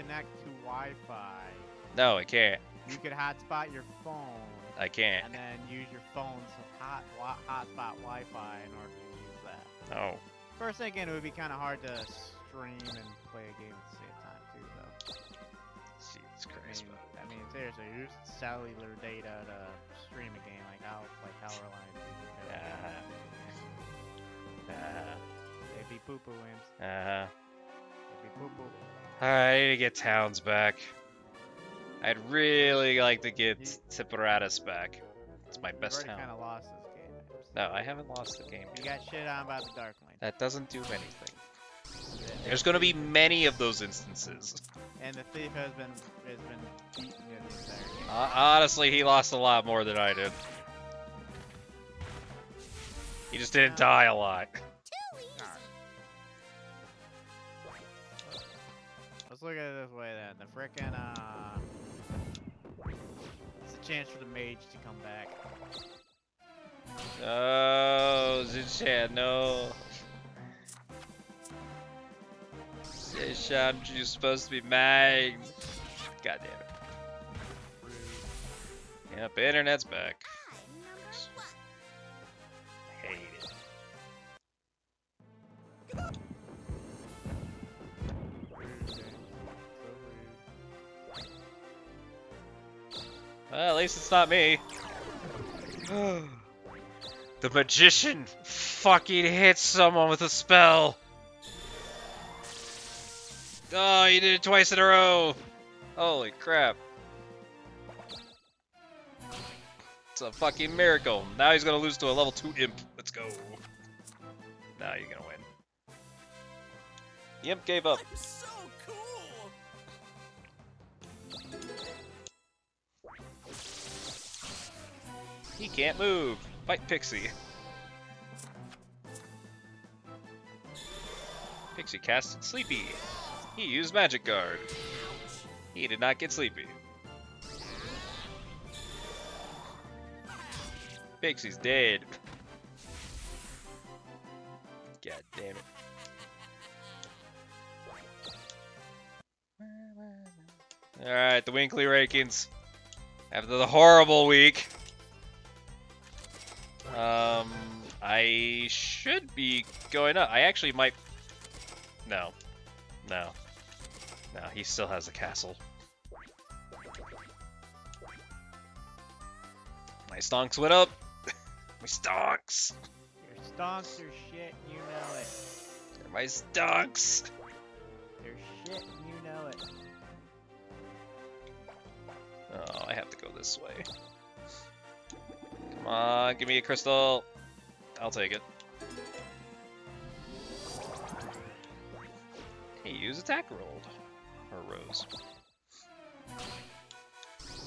connect to Wi-Fi. No, I can't. You could hotspot your phone I can't. and then use your phone's hot hotspot Wi-Fi in order to use that. No. First thing again, it would be kind of hard to stream and play a game at the same time too, though. Jesus I Christ. mean, I mean seriously, use cellular data to stream a game like how like how Reliant do. Uh, uh, They be poo poo imps. uh. They be poo poo. Alright, I need to get Towns back. I'd really like to get Tipperatus back. It's my best town. kind of lost this game. No, I haven't lost the game You got shit on by the Dark Lane. That doesn't do anything. There's gonna be many of those instances. And the thief has been has been beaten the entire game. Uh, honestly, he lost a lot more than I did. He just didn't die a lot. Let's look at it this way then. The frickin' uh, it's a chance for the mage to come back. Oh, Zinchan, no. Zinchan, you're supposed to be mine. God damn it. Yep, internet's back. Well, at least it's not me. the magician fucking hits someone with a spell. Oh, you did it twice in a row. Holy crap. It's a fucking miracle. Now he's gonna lose to a level 2 imp. Let's go. Now you're gonna win. The imp gave up. I'm so He can't move. Fight Pixie. Pixie casted Sleepy. He used Magic Guard. He did not get sleepy. Pixie's dead. God damn it. Alright, the Winkley Rakings. After the horrible week, um, I should be going up. I actually might. No, no, no. He still has a castle. My stonks went up. My stonks. Your stonks are shit, you know it. My stonks. They're shit, you know it. Oh, I have to go this way. Come on, give me a crystal. I'll take it. Hey, use attack rolled. Or rose.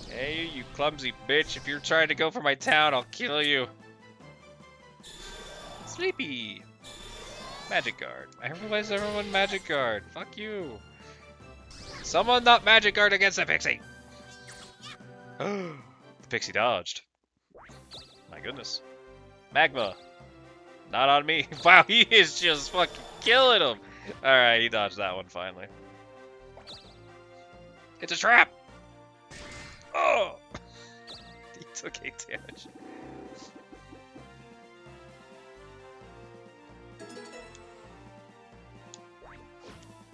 Hey, you clumsy bitch. If you're trying to go for my town, I'll kill you. Sleepy. Magic guard. I everyone magic guard. Fuck you. Someone not magic guard against the pixie. the pixie dodged. Goodness. Magma. Not on me. Wow, he is just fucking killing him. Alright, he dodged that one finally. It's a trap! Oh! he took 8 damage.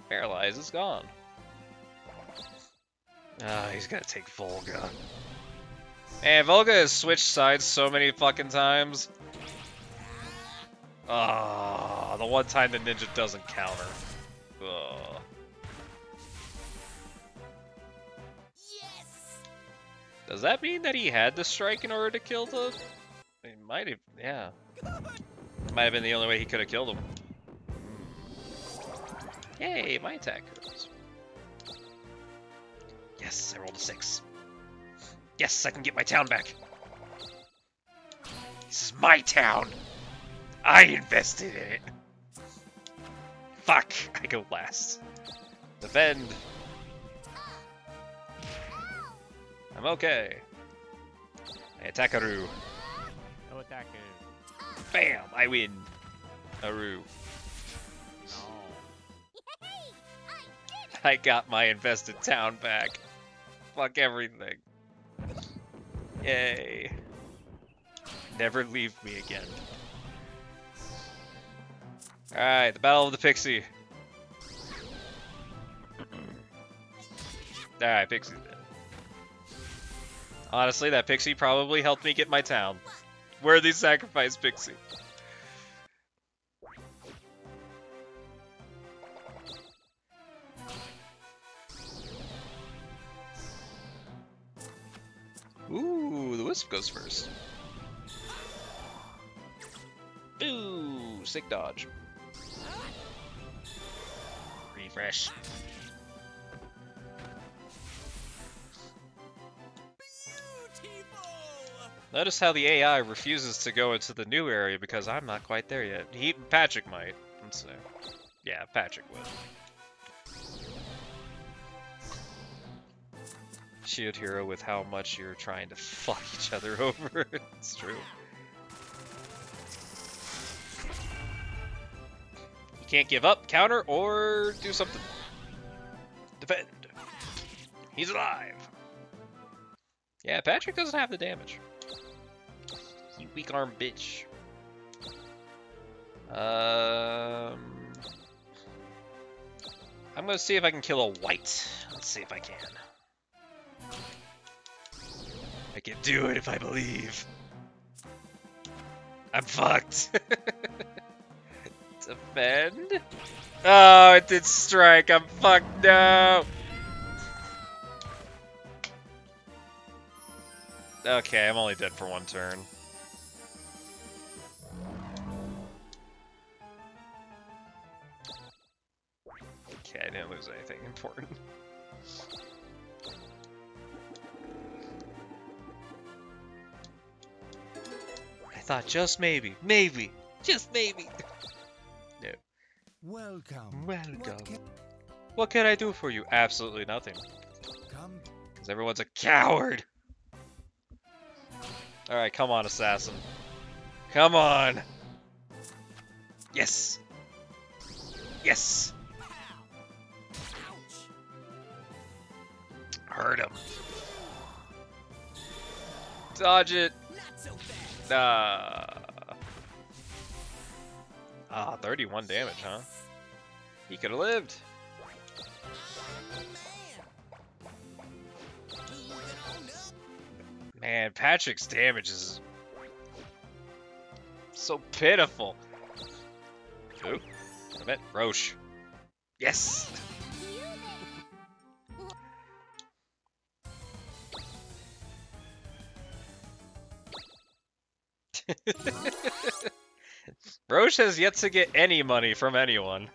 Paralyze is gone. Ah, he's gonna take Volga. Man, Volga has switched sides so many fucking times. Ah, the one time the ninja doesn't counter. Yes. Does that mean that he had to strike in order to kill the? He might have, yeah. Might have been the only way he could have killed him. Yay, my attack. Yes, I rolled a six. Yes, I can get my town back. This is my town. I invested in it. Fuck, I go last. Defend. I'm okay. I attack Aru. No attack is. Bam! I win. Aru. No. Hey, I did I got my invested town back. Fuck everything. Yay. Never leave me again. Alright, the Battle of the Pixie. Alright, Pixie. Honestly, that Pixie probably helped me get my town. Worthy sacrifice, Pixie. Ooh, the Wisp goes first. Ooh, sick dodge. Refresh. Notice how the AI refuses to go into the new area because I'm not quite there yet. He, Patrick might. Let's see. Yeah, Patrick would. Shield hero with how much you're trying to fuck each other over. it's true. You can't give up, counter, or do something. Defend. He's alive. Yeah, Patrick doesn't have the damage. You weak arm bitch. Um, I'm gonna see if I can kill a white. Let's see if I can. Can do it if I believe. I'm fucked. Defend? Oh, it did strike. I'm fucked. No. Okay, I'm only dead for one turn. Okay, I didn't lose anything important. Thought just maybe, maybe, just maybe. No. Welcome. Welcome. What can- What can I do for you? Absolutely nothing. Because everyone's a coward. Alright, come on, assassin. Come on. Yes. Yes. Hurt him. Dodge it. Nah. Ah, 31 damage, huh? He could have lived. Man. Patrick's damage is so pitiful. Who? I meant Roche. Yes! Roche has yet to get any money from anyone.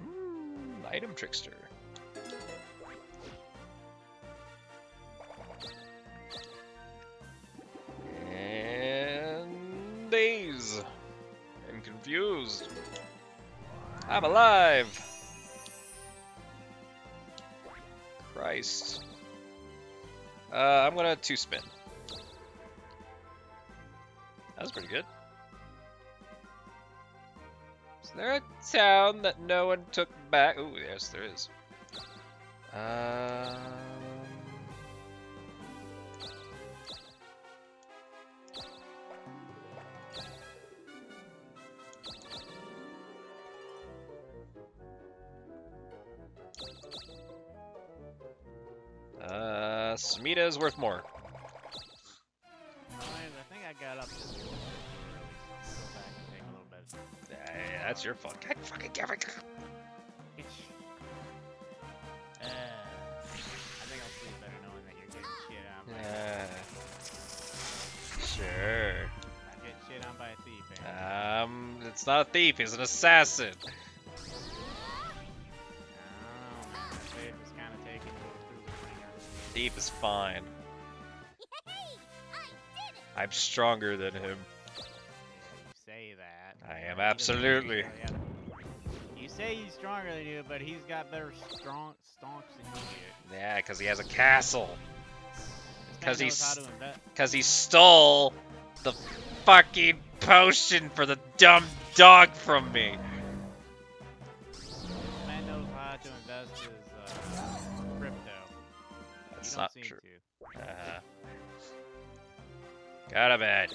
Hmm, item trickster. And days. And confused. I'm alive. Christ. Uh, I'm gonna two spin. That was pretty good. Is there a town that no one took back? Ooh, yes, there is. Um. And take a little bit. Yeah, that's your fault. God fucking damn it. Uh, I think I'll sleep better knowing that you're getting shit on by, Uh, sure. getting shit on by a thief. Eh? Um, it's not a thief. He's an assassin. Ringer. Thief is fine. I'm stronger than him. You say that. I am but he doesn't absolutely. You say he's stronger than you, but he's got better strong stonks than you do. Yeah, because he has a castle. This man 'Cause he's- Because he stole the fucking potion for the dumb dog from me. That's don't true. Uh, got a bed.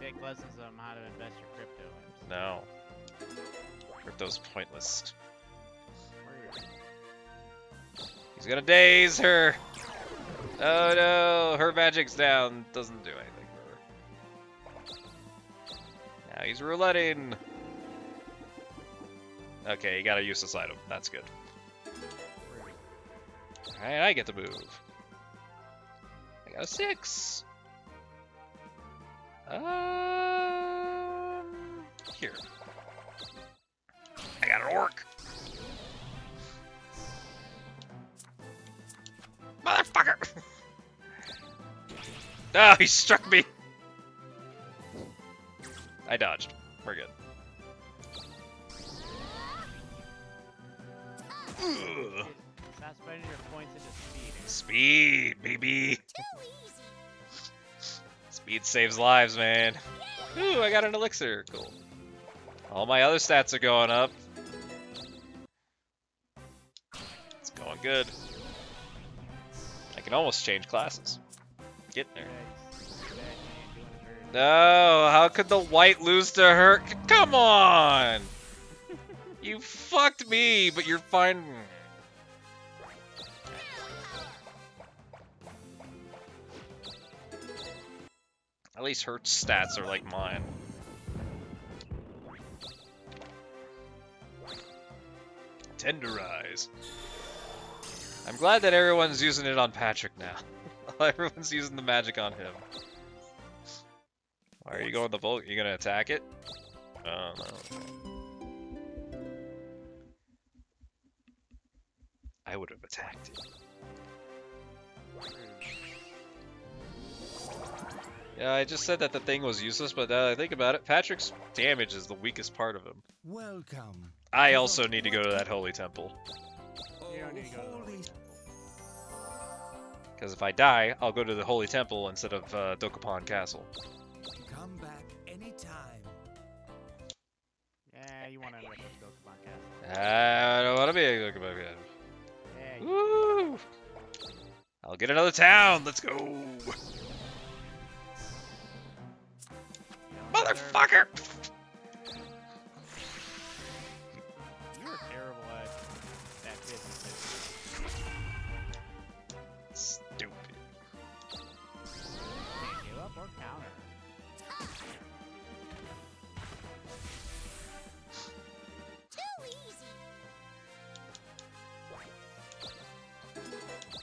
Take lessons on how to invest your crypto. No. Crypto's pointless. He's gonna daze her. Oh no, her magic's down. Doesn't do anything for her. Now he's rouletting. Okay, you got a useless item. That's good. Alright, I get to move. I got a six. Um, here. I got an orc. Motherfucker! oh, he struck me. I dodged. We're good. Ugh. Stop spending your points into speed. Imps. Speed, baby. Speed saves lives, man. Ooh, I got an elixir. Cool. All my other stats are going up. It's going good. I can almost change classes. Getting there. he's- he's bad man, doing it very- No, how could the white lose to her? Come on! you fucked me, but you're fine. At least her stats are like mine. Tenderize. I'm glad that everyone's using it on Patrick now. everyone's using the magic on him. Why are you going the Volt? You gonna attack it? Um, oh no. I would have attacked it. Yeah, I just said that the thing was useless, but now I think about it, Patrick's damage is the weakest part of him. Welcome. I also need to go to that holy temple. You don't need to go to the holy holy temple. Because if I die, I'll go to the holy temple instead of uh, Dokapon Castle. Come back anytime. Yeah, you want to end up with Pokemon Castle. I don't want to be a Dokapon Castle. Yeah, Woo! I'll get another town. Let's go. Motherfucker! You are terrible at that business. Stupid. Can't give up or counter.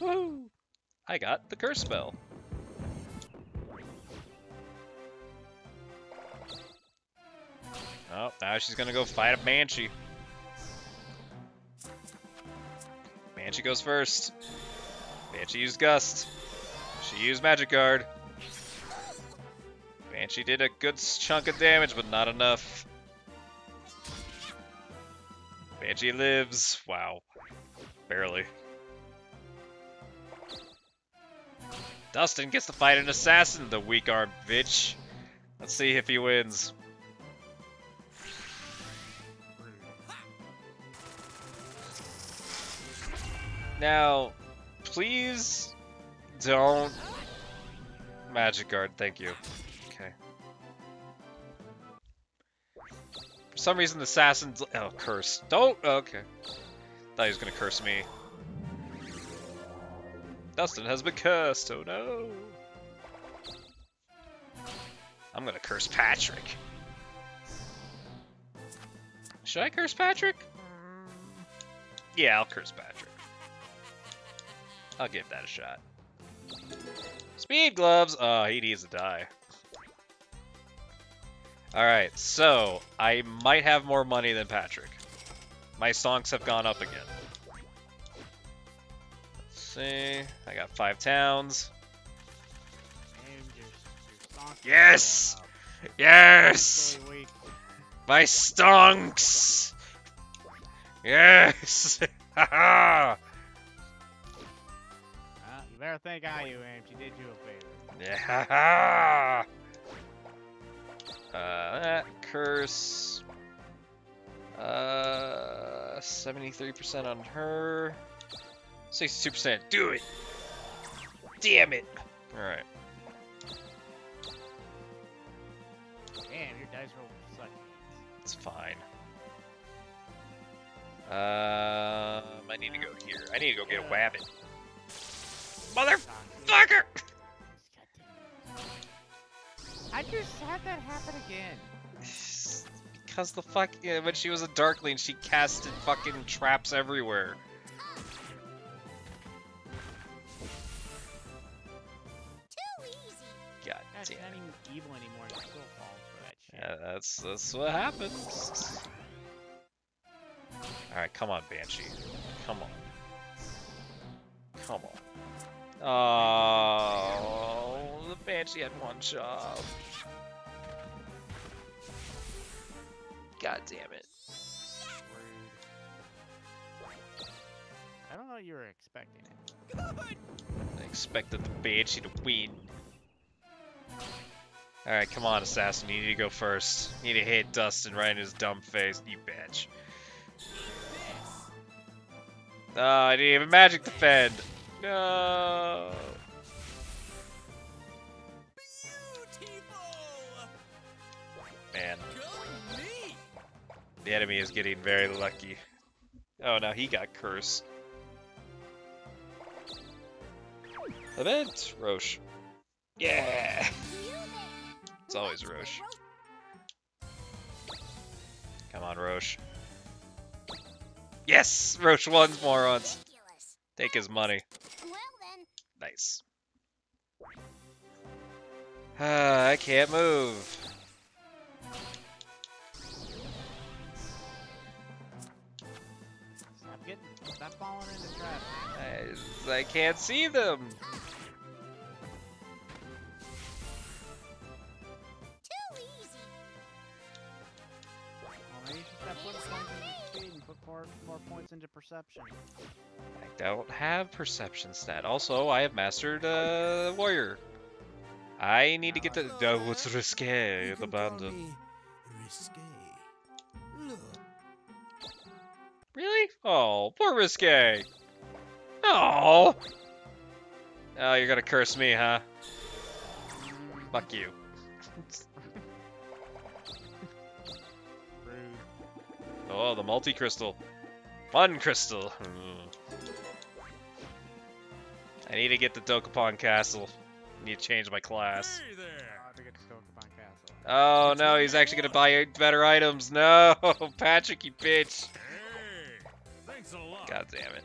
Woo! I got the curse spell. Now she's gonna go fight a Banshee. Banshee goes first. Banshee used Gust. She used Magic Guard. Banshee did a good chunk of damage, but not enough. Banshee lives. Wow. Barely. Dustin gets to fight an assassin, the weak armed bitch. Let's see if he wins. Now, please don't magic guard. Thank you. Okay. For some reason, the assassin's oh curse. Don't. Oh, okay. Thought he was gonna curse me. Dustin has been cursed. Oh no. I'm gonna curse Patrick. Should I curse Patrick? Yeah, I'll curse Patrick. I'll give that a shot. Speed gloves! Oh, he needs to die. Alright, so I might have more money than Patrick. My stonks have gone up again. Let's see. I got five towns. And your, your stonks are Yes! Yes! My stonks! Yes! Haha! Better thank I you, Aims. She did you a favor. Yeah. Uh, that curse. Uh, 73% on her. 62%. Do it. Damn it. All right. Damn, your dice roll suck. It's fine. Um, I need to go here. I need to go get a wabbit. Motherfucker! I just had that happen again. Because the fuck, yeah, when she was a Darkling, she casted fucking traps everywhere. God damn not even evil anymore. and still falls for that shit. Yeah, that's that's what happens. All right, come on, Banshee. Come on. Come on. Oh, the Banshee had one job. God damn it. I don't know you were expecting it. I expected the Banshee to win. Alright, come on, Assassin. You need to go first. You need to hit Dustin right in his dumb face, you bitch. Oh, I didn't even magic defend. No. Man, the enemy is getting very lucky. Oh, now he got cursed. Event! Roche. Yeah! It's always Roche. Come on, Roche. Yes! Roche won morons. Ridiculous. Take his money. Well then, Nice. Ah, I can't move. Stop getting, stop falling into traps. I, I can't see them. More, more points into perception. I don't have perception stat. Also, I have mastered uh, warrior. I need to get the. Oh, it's risque. You The bandit. risque. Look, Really? Oh, poor risque. Oh. Oh, you're gonna curse me, huh? Fuck you. Oh, the multi crystal. Fun crystal. Hmm. I need to get the Dokapon Castle. I need to change my class. Hey there! I'll to get to Castle. Oh no, he's actually gonna buy better items. No, Patrick, you bitch. Hey! Thanks a lot. God damn it.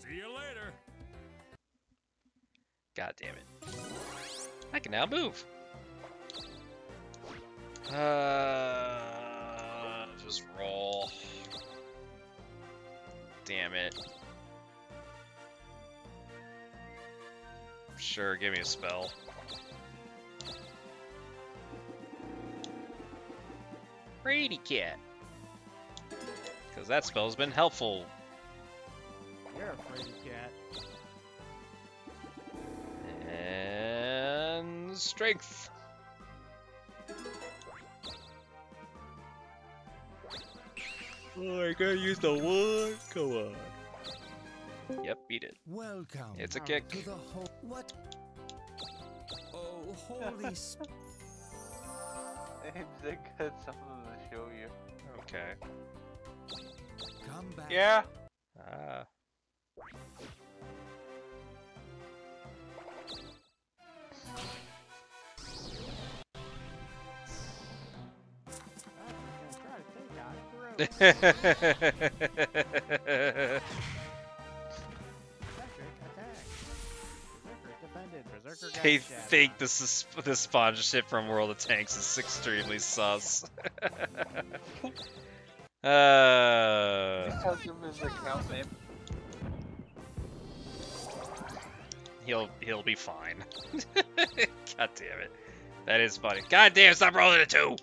See you later. God damn it. I can now move. Uh, just roll. Damn it. Sure, give me a spell. Brady Cat. Because that spell's been helpful. You're a free cat. And strength. Oh, I gotta use the one. Come on. Yep, beat it. Welcome It's a kick. to the whole. What? Oh, holy sp- Names that got something to show you. Okay. Come back. Yeah. Ah. They think this is the sponsorship from World of Tanks is extremely sus. uh, Because of his account name. he'll he'll be fine. God damn it. That is funny. God damn, stop rolling a two.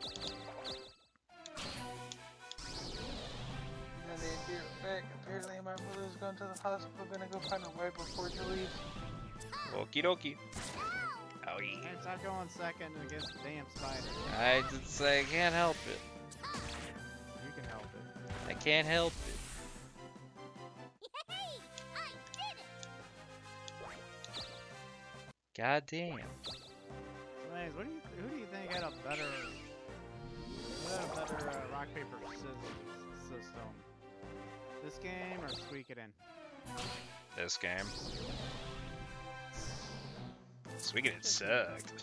To the hospital. Gonna go find a wipe before he leaves. Okie dokie. Owie. Can't stop going second against the damn spider. I just say I can't help it. You can help it. I can't help it. Yay! I did it! God damn. Anyways, what do you, who do you think had a better, had a better uh, rock paper scissors system? This game or Suikoden? This game. Suikoden sucked.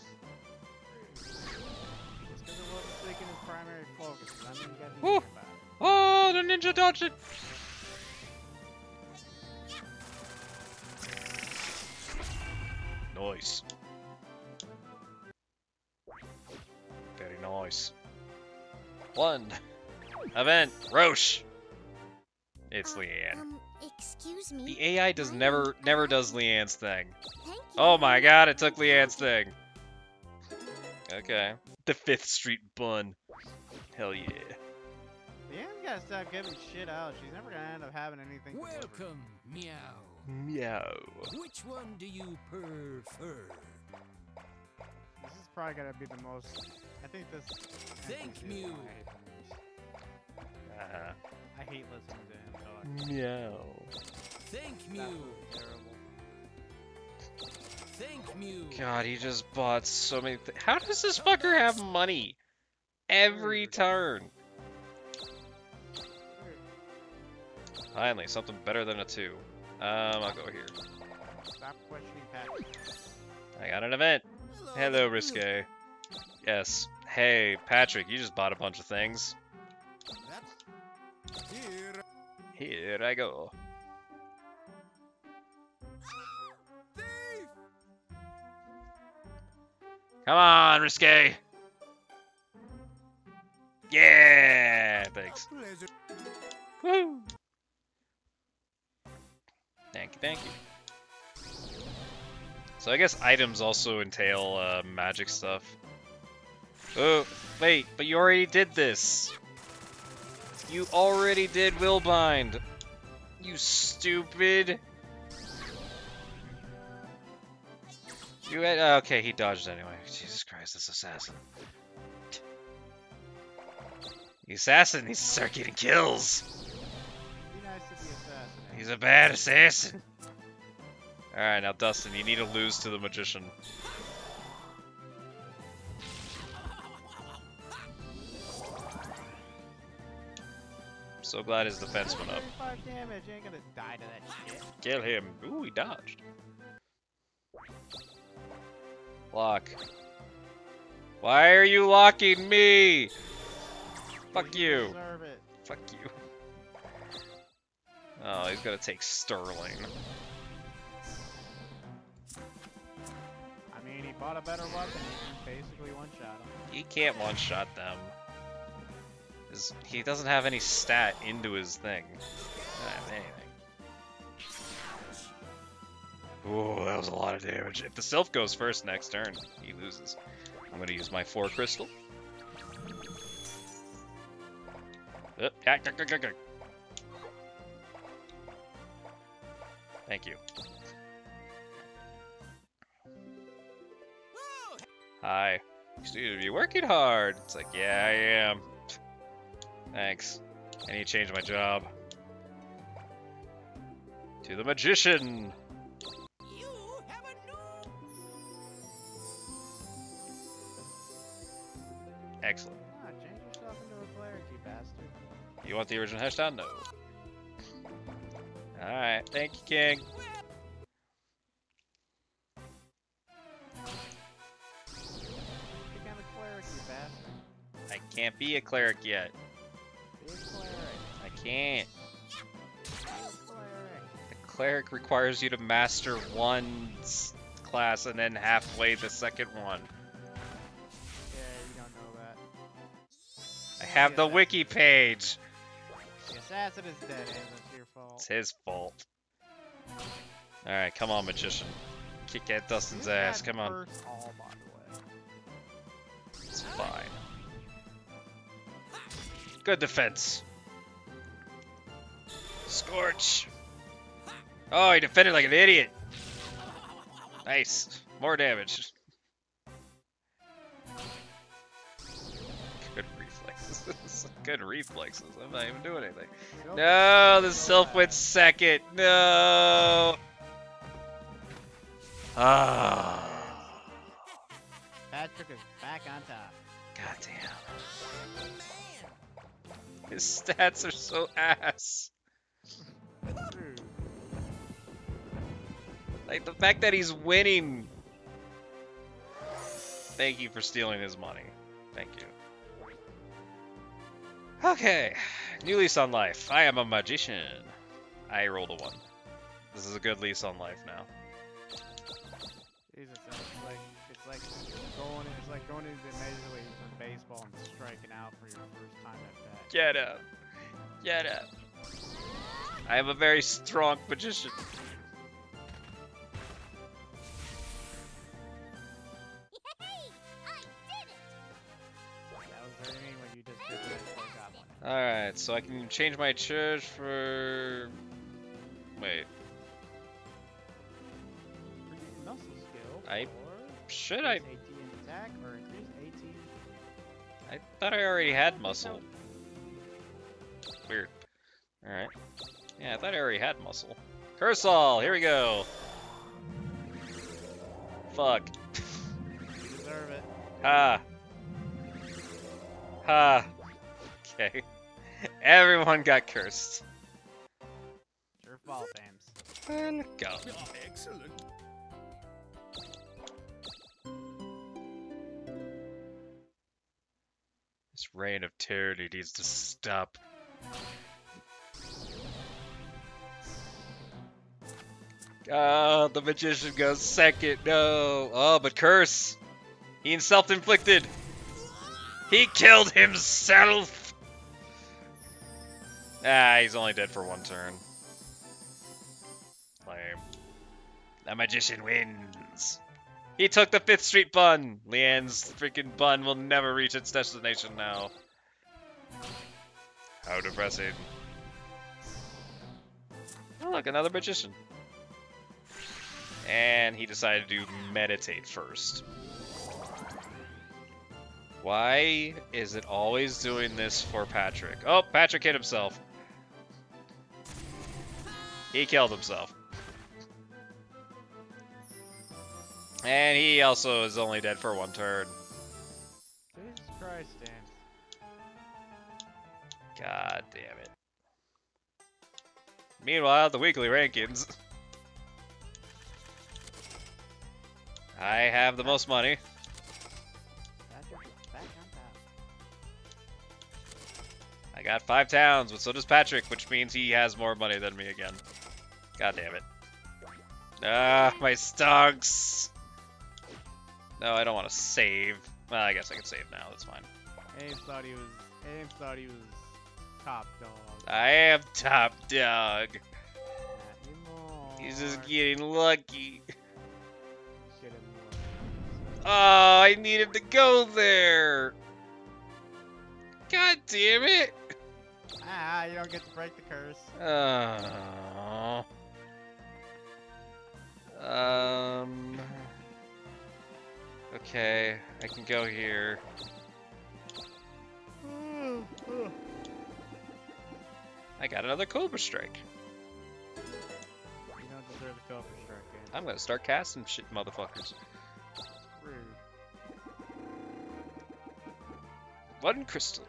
Just because it wasn't Suikoden's primary focus. I mean, you gotta do Woo. something about it. Oh, the ninja dodged it! Nice. Very nice. One. Event. Roche. It's Leanne. Um, excuse me. The AI does never never does Leanne's thing. Thank you. Oh my god, it took Leanne's thing. Okay. The Fifth Street Bun. Hell yeah. Leanne's gotta stop giving shit out. She's never gonna end up having anything. Welcome, meow. Meow. Which one do you prefer? This is probably gonna be the most. I think this. Thank you. one I hate the most. I hate listening to him talk. Meow. Thank It's Mew. terrible. Thank Mew. God, he just bought so many th- How does this fucker have money? Every turn. Finally, something better than a two. Um, I'll go here. Stop questioning Patrick. I got an event. Hello, Risque. Yes. Hey, Patrick, you just bought a bunch of things. Here. Here I go. Thief. Come on, Risque. Yeah, thanks. Woo. Thank you, thank you. So I guess items also entail uh, magic stuff. Oh, wait, but you already did this. You already did Willbind. You stupid. You had, uh, okay, he dodged anyway. Jesus Christ, this assassin. The assassin needs to start getting kills. Nice to the assassin. He's a bad assassin. Alright, now Dustin, you need to lose to the magician. So glad his defense went up. damage. Ain't gonna die to that shit. Kill him. Ooh, he dodged. Lock. Why are you locking me? Fuck you. Fuck you. Oh, he's gonna take Sterling. I mean, he bought a better weapon. He basically one-shot him. He can't one-shot them. 'Cause He doesn't have any stat into his thing. Anything. Ooh, that was a lot of damage. If the Sylph goes first next turn, he loses. I'm gonna use my four crystal. Yak. Ah, Thank you. Hi. You seem to be working hard. It's like, yeah, I am. Thanks. I need to change my job. To the magician. You have a new. Excellent. Ah, change yourself into a cleric, you bastard. You want the original hash down? No. Alright, thank you, King. Become a cleric, bastard. I can't be a cleric yet. Can't. Be a cleric. The cleric requires you to master one class and then halfway the second one. Yeah, you don't know that. I have the wiki page. The assassin is dead, and it's your fault. It's his fault. Alright, come on, magician. Kick at Dustin's ass. Come on. All, by the way. It's fine. Good defense. Scorch. Oh, he defended like an idiot. Nice. More damage. Good reflexes. Good reflexes. I'm not even doing anything. Nope. No, the Sylph went second. No. Ah. Patrick is back on top. Goddamn. His stats are so ass. Like the fact that he's winning. Thank you for stealing his money. Thank you. Okay, new lease on life. I am a magician. I rolled a one. This is a good lease on life now. Jesus, it's like it's like going it's like going into the major leagues in baseball and striking out for your first time at bat. Get up. Get up. I am a very strong magician. Alright, so I can change my church for. Wait. I- should I? AT in attack or increase AT. I thought I already had muscle. Weird. Alright. Yeah, I thought I already had muscle. Curse all! Here we go! Fuck. You deserve it. Ha! Ha! Okay. Everyone got cursed. Your fault, Aims. Go. Excellent. This reign of tyranny needs to stop. Ah, the magician goes second. No. Oh, but curse. He self-inflicted. He killed himself. Ah, he's only dead for one turn. Lame. The magician wins. He took the Fifth Street bun. Leanne's freaking bun will never reach its destination now. How depressing. Oh, look, another magician. And he decided to meditate first. Why is it always doing this for Patrick? Oh, Patrick hit himself. He killed himself. And he also is only dead for one turn. Jesus Christ, Aims. God damn it. Meanwhile, the weekly rankings. I have the most money. Patrick back on top. I got five towns, but so does Patrick, which means he has more money than me again. God damn it. Ah, my stonks. No, I don't want to save. Well, I guess I can save now. That's fine. Aims thought he was. Aims thought he was top dog. I am top dog. Not anymore. He's just getting lucky. Oh, I need him to go there. God damn it. Ah, you don't get to break the curse. Oh. Um. Okay, I can go here. I got another Cobra Strike. You don't deserve the Cobra Strike. I'm gonna start casting shit, motherfuckers. Rude. One crystal.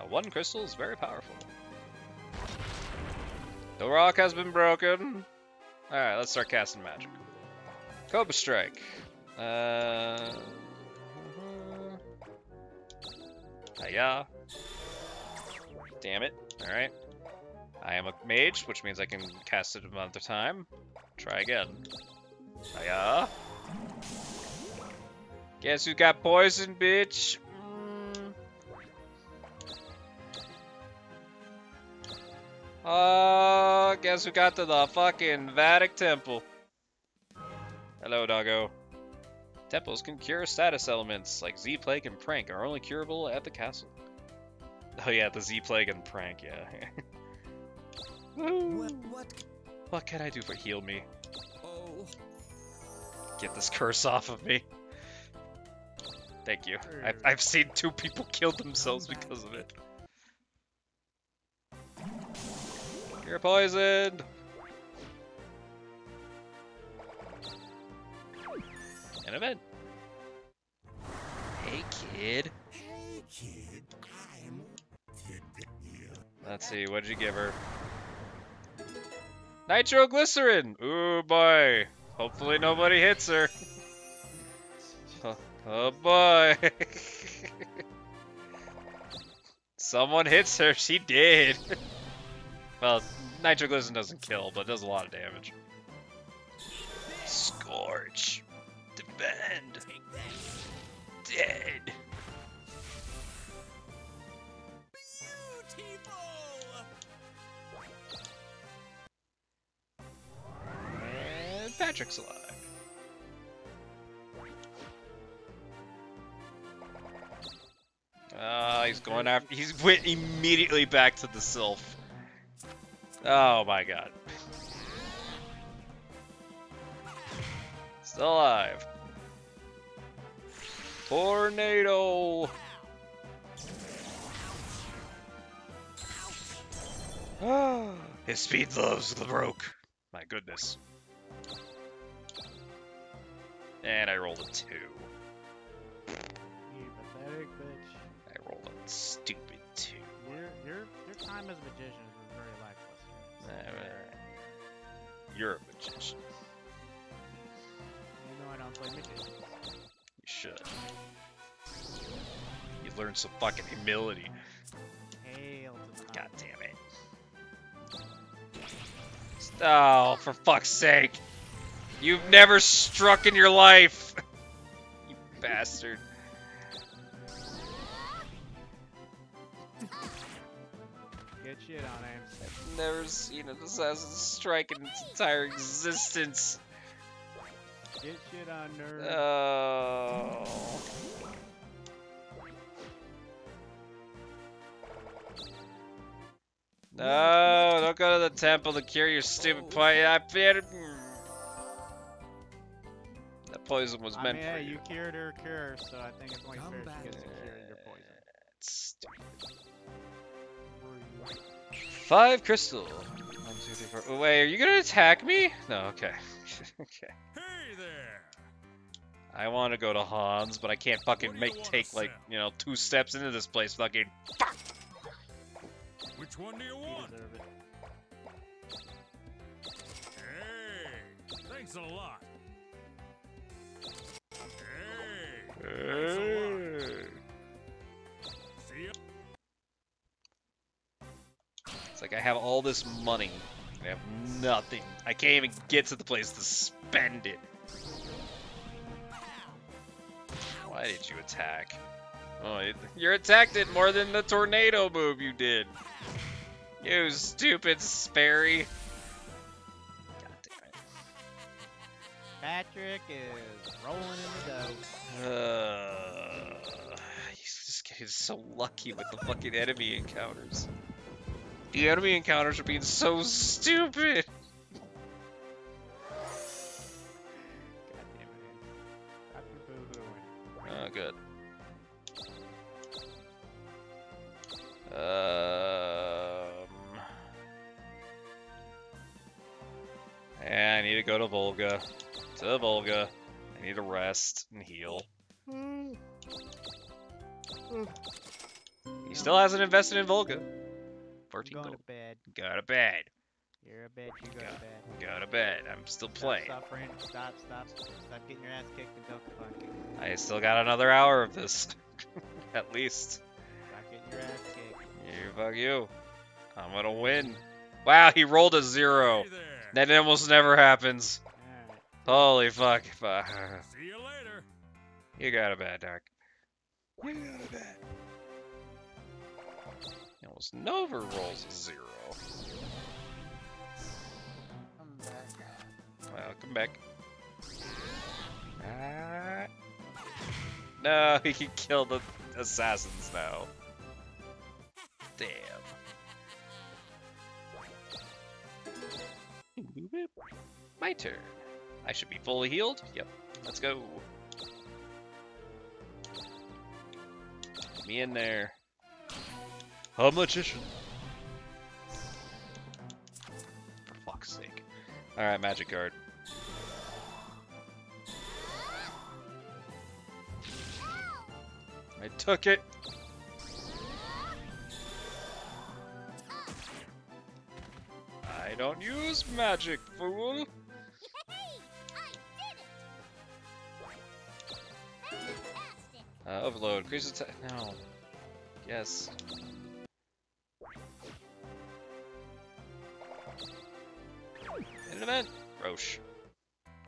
A one crystal is very powerful. The rock has been broken. Alright, let's start casting magic. Cobra Strike. Uh. Hiya. Damn it. Alright. I am a mage, which means I can cast it another time. Try again. Hiya. Guess who got poison, bitch? Uh, guess we got to the fucking Vedic Temple? Hello, doggo. Temples can cure status elements like Z Plague and Prank are only curable at the castle. Oh yeah, the Z Plague and Prank, yeah. What? What? What can I do for heal me? Oh. Get this curse off of me. Thank you. I've, I've seen two people kill themselves because of it. You're poisoned! An event. Hey, kid. Hey, kid. I'm Let's see, what did you give her? Nitroglycerin! Ooh boy. Hopefully nobody hits her. Oh, oh boy. Someone hits her, she did. well, nitroglycerin doesn't kill, but does a lot of damage. Scorch. Defend. Dead. Patrick's alive. Ah, he's going after. He's went immediately back to the sylph. Oh my god. Still alive. Tornado. His speed loves the broke. My goodness. And I rolled a two. You pathetic bitch. I rolled a stupid two. Your your your time as a magician You're a magician. You know I don't play magicians. You should. You learn some fucking humility. Hail to the God damn it. Oh, for fuck's sake. You've never struck in your life. you bastard. Get shit on him. I've never seen an assassin strike in its entire existence. Get shit on nerd. Oh. No, don't go to the temple to cure your stupid poison. Oh. I feared. That poison was I meant mean, for hey, you. you cured her cure, so I think it's only Come fair back she gets to to cure your poison. It's stupid. Five crystal. One, two, three, four. Oh, wait, are you gonna attack me? No, okay. okay. Hey there. I want to go to Hans, but I can't fucking What do you make wanna take like you know two steps into this place. Fucking Which one do you You want? deserve it. Hey, thanks a lot. Hey, Hey. Like I have all this money. I have nothing. I can't even get to the place to spend it. Why did you attack? Oh, it, your attack did more than the tornado move you did. You stupid Sperry. God damn it. Patrick is rolling in the dough. Uh, he's just getting so lucky with the fucking enemy encounters. The enemy encounters are being so stupid. God damn it. Andy. Stop your boo-hooing. Oh, good. Um. Yeah, I need to go to Volga. To Volga. I need to rest and heal. He still hasn't invested in Volga. I'm 14 going gold. to bed. Go to bed. You're a bitch. You go to bed. Go to bed. I'm still Stop, playing. Stop, friend. Stop, stop. Stop getting your ass kicked in Dokapon King. I still got another hour of this. At least. Stop getting your ass kicked. You fuck you. I'm gonna win. Wow, he rolled a zero. Hey. That almost never happens. Alright. Holy fuck. fuck. See you later. You got a bad Dark. You got a bad. Almost never rolls zero. Come back. Back. Ah. No, he can kill the assassins now. Damn. My turn. I should be fully healed. Yep. Let's go. Me in there. A magician. For fuck's sake. Alright, magic guard. I took it. I don't use magic, fool. Uh, overload. Increase attack. No. Yes. Hit an event. Roche.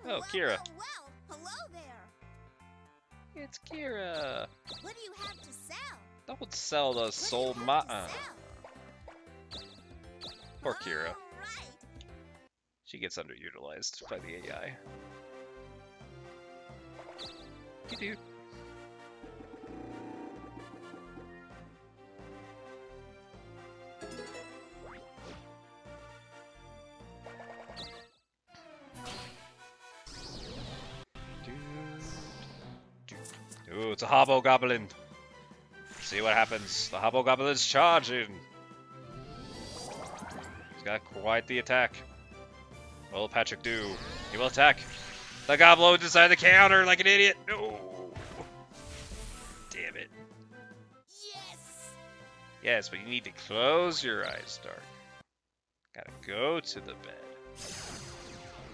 Oh, well, Kira. Well, well, hello there. It's Kira. What do you have to sell? Don't sell the What soul ma- uh. Poor Kira. Right. She gets underutilized by the AI. You do. It's a Hobgoblin. See what happens. The Hobgoblin's charging. He's got quite the attack. What will Patrick do? He will attack. The Goblo decided to counter like an idiot. No. Damn it. Yes. Yes, but you need to close your eyes, Dark. Gotta go to the bed.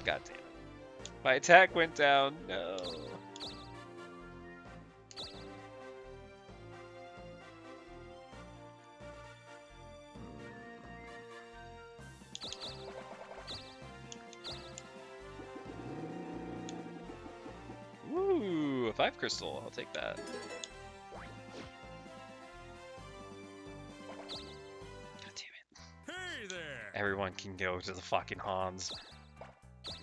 God damn it. My attack went down. No. Five crystal. I'll take that. God damn it. Hey there! Everyone can go to the fucking Hans.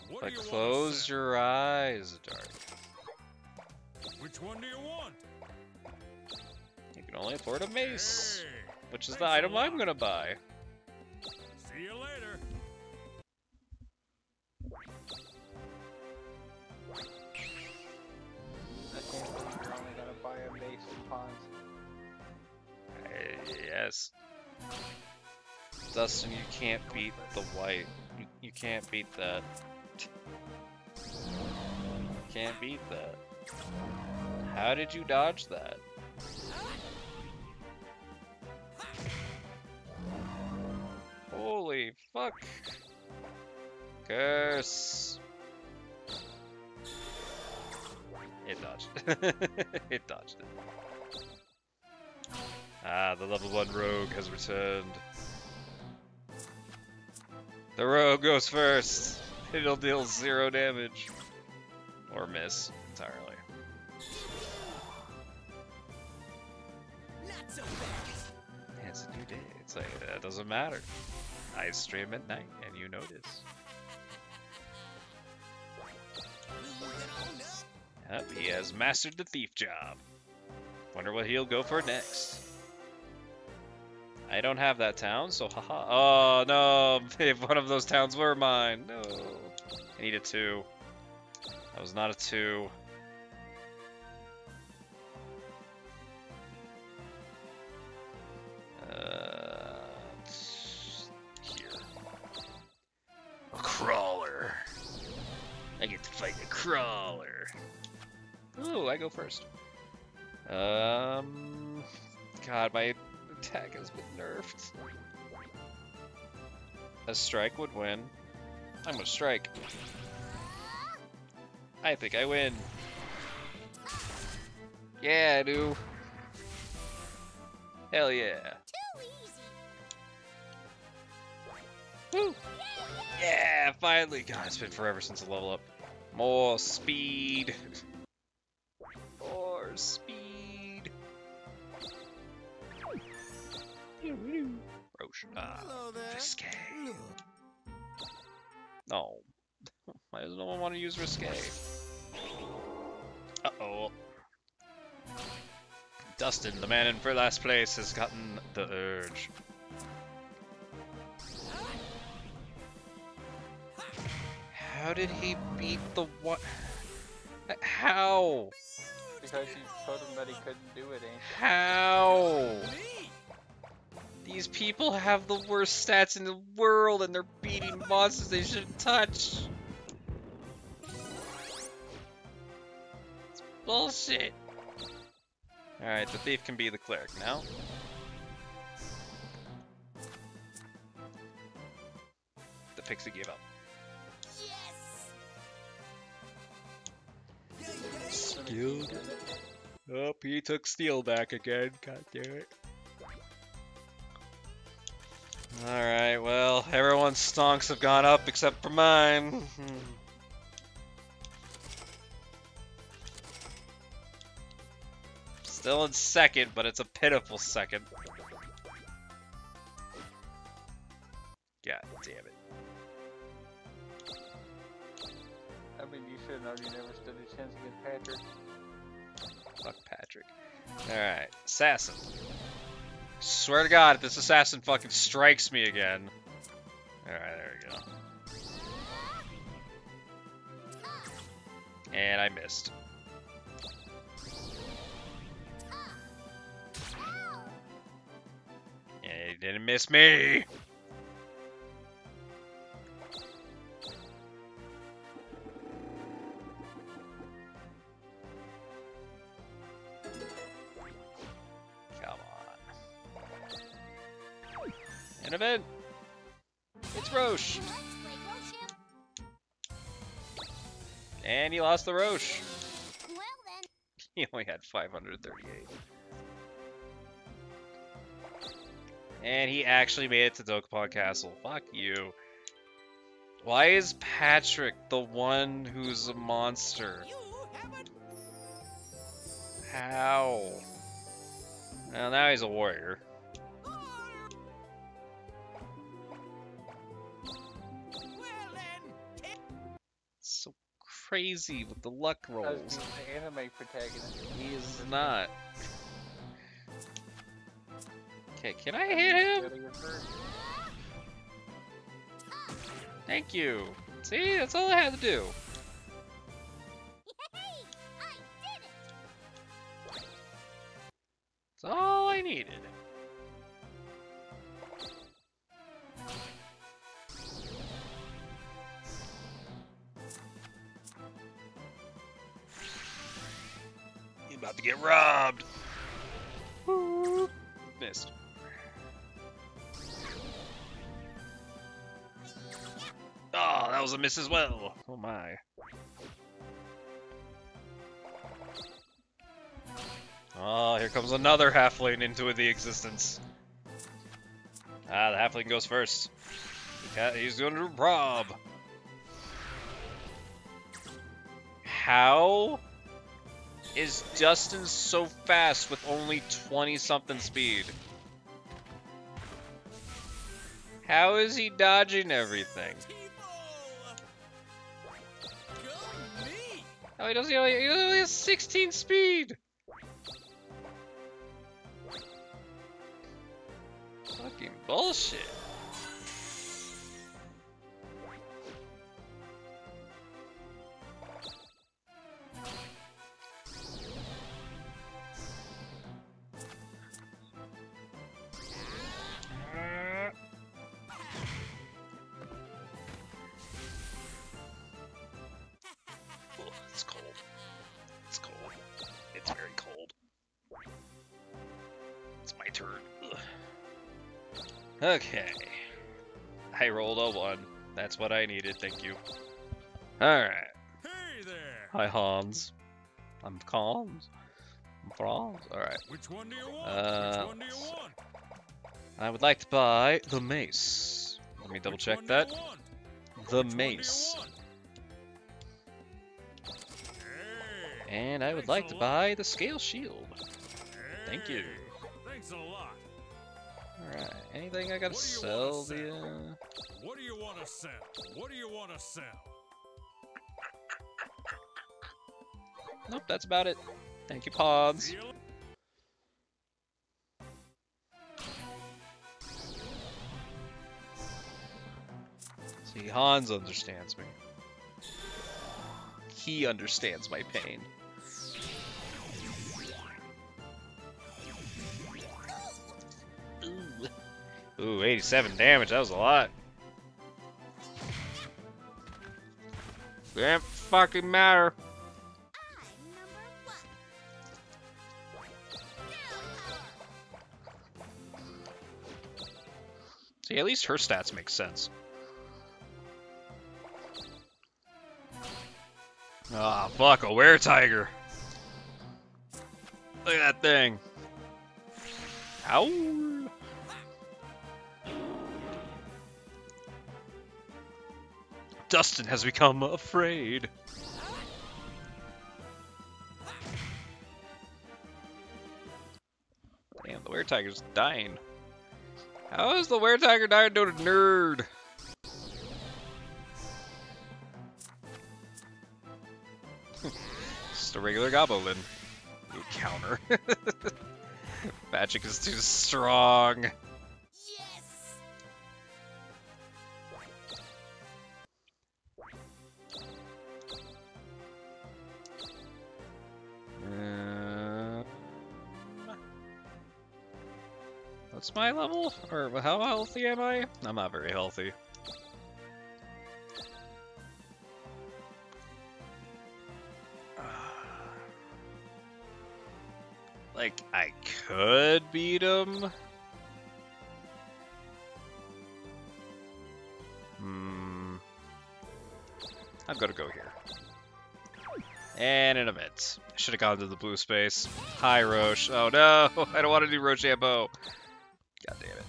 What But you close your eyes, Dark. Which one do you want? You can only afford a mace, Hey, which is the item I'm gonna buy. Yes. Dustin, you can't beat the white. You, you can't beat that. Can't beat that. How did you dodge that? Holy fuck. Curse. It dodged. it dodged it. Ah, the level 1 rogue has returned. The rogue goes first. It'll deal zero damage. Or miss entirely. Not so. Yeah, it's a new day. It's like, that doesn't matter. I stream at night, and you notice. Yep, he has mastered the thief job. Wonder what he'll go for next. I don't have that town, so haha. Oh no, if one of those towns were mine. No. I need a two. That was not a two. Uh, here. A crawler. I get to fight a crawler. Ooh, I go first. Um, God, my attack has been nerfed. A strike would win. I'm gonna strike. I think I win. Yeah, I do. Hell yeah. Woo! Yeah, finally! God, it's been forever since the level up. More speed. More speed. Roche. Ah, Hello there. risque. Look. No. Why does no one want to use risque? Uh-oh. Dustin, the man in for last place, has gotten the urge. How did he beat the what? How? Because you told him that he couldn't do it, ain't How? These people have the worst stats in the world and they're beating monsters they shouldn't touch. It's bullshit. Alright, the thief can be the cleric now. The pixie gave up. Yes! Skill. Oh, he took steel back again. God damn it. Alright, well, everyone's stonks have gone up except for mine. Still in second, but it's a pitiful second. God damn it. I mean, you should known you never stood a chance against Patrick. Fuck Patrick. Alright, assassin. Swear to God, if this assassin fucking strikes me again. Alright, there we go. And I missed. And he didn't miss me! An event! It's Roche! And he lost the Roche. He only had 538. And he actually made it to Dokapon Castle. Fuck you. Why is Patrick the one who's a monster? How? Well, now he's a warrior. Crazy with the luck rolls. being the anime protagonist. He is not. Okay, can I hit him? Go to your first. Thank you. See, that's all I had to do. yay! I did it! That's all I needed. Was a miss as well. Oh my. Oh, here comes another halfling into the existence. Ah, the halfling goes first. He's going to rob. How is Justin so fast with only 20 something speed? How is he dodging everything? Oh, he doesn't. Only, he only has 16 speed. Fucking bullshit. What I needed, thank you. Alright. Hey there! Hi, Hans. I'm Hans. I'm Franz. Alright. Which one do you want? Uh, Which one do you want? I would like to buy the mace. Let me double Which check one do you that. The Which one do you mace. Hey, And I would Thanks like to lot. buy the scale shield. Thank you. Thanks a lot. Alright. Anything I gotta What do you sell wanna the uh... What do you want to sell? What do you want to sell? Nope, that's about it. Thank you, Pods. See Hans understands me. he understands my pain. Ooh. Ooh, 87 damage, that was a lot. Damn fucking matter. See, at least her stats make sense. Ah, fuck, a were tiger. Look at that thing. Ow. Dustin has become afraid. Damn, the were tiger's dying. How is the were tiger dying to a nerd? Just a regular goblin. You counter. Magic is too strong. Um, what's my level? Or how healthy am I? I'm not very healthy. Like, I could beat him. Hmm. I'm gonna go here. And an event. Should have gone to the blue space. Hi, Roche. Oh no, I don't want to do Rochambeau. God damn it.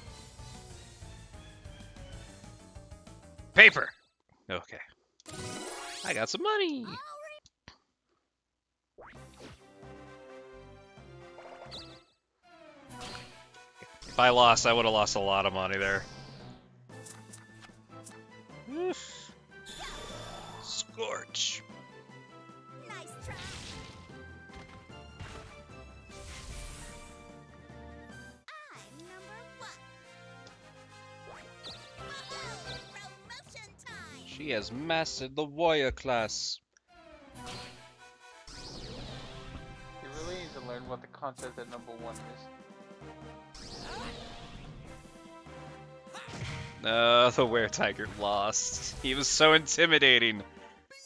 Paper! Okay. I got some money! If I lost, I would have lost a lot of money there. Oof. Scorch. She has mastered the warrior class. You really need to learn what the concept of number one is. Uh, the were tiger lost. He was so intimidating.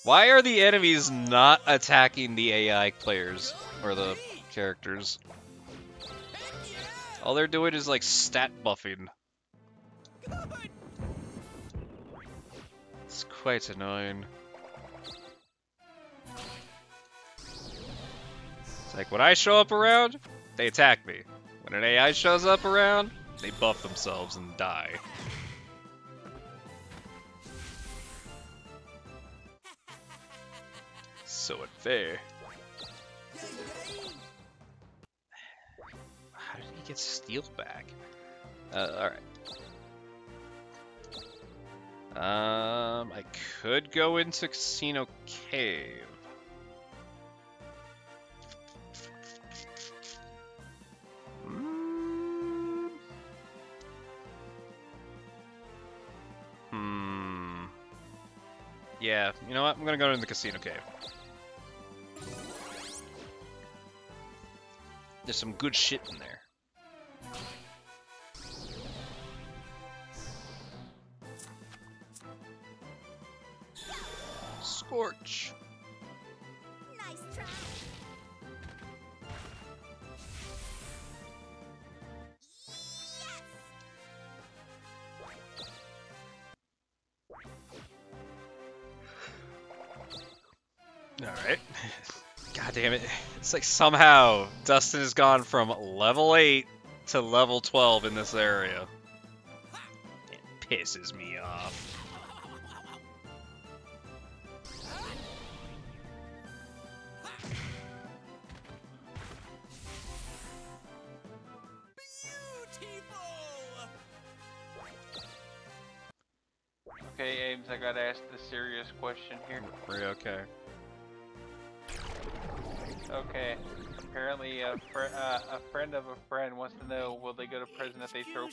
Why are the enemies not attacking the AI players or the characters? All they're doing is like stat buffing. Quite annoying. It's like when I show up around, they attack me. When an AI shows up around, they buff themselves and die. So unfair. How did he get steel back? Uh, alright. Um, I could go into Casino Cave. Mm. Hmm. Yeah, you know what? I'm gonna go into the Casino Cave. There's some good shit in there. Scorch. Nice try. Yes. Alright. God damn it. It's like somehow Dustin has gone from level 8 to level 12 in this area. It pisses me off.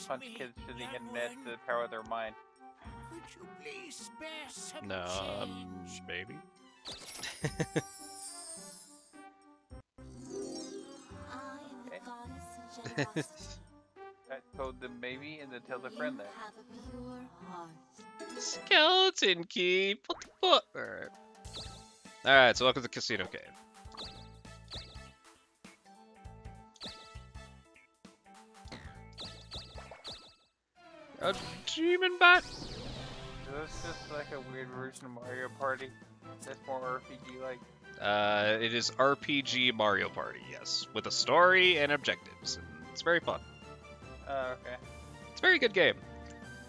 If they throw punch kids to the internet to the power of their mind? Could you please spare some No, um, change? maybe. I am the goddess of generosity. I told them maybe, and then tell the friend you that. have a pure heart. Skeleton key. What the fuck? Alright. Alright, so welcome to the Casino Cave. A demon bat? So it's just like a weird version of Mario Party. That's more RPG like. Uh, it is RPG Mario Party, yes, with a story and objectives. And it's very fun. Oh, okay. It's a very good game.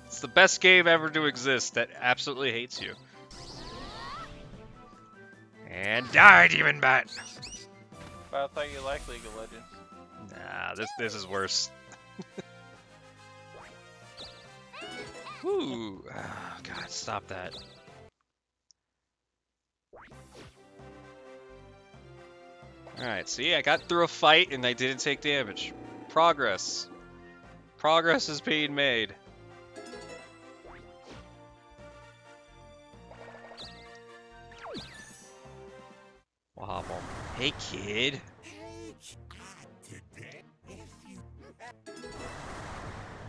It's the best game ever to exist that absolutely hates you. And die, Demon Bat! But I thought you liked League of Legends. Nah, this this is worse. Ooh, oh, God, stop that. Alright, see, I got through a fight and I didn't take damage. Progress. Progress is being made. Wobble. Hey, kid.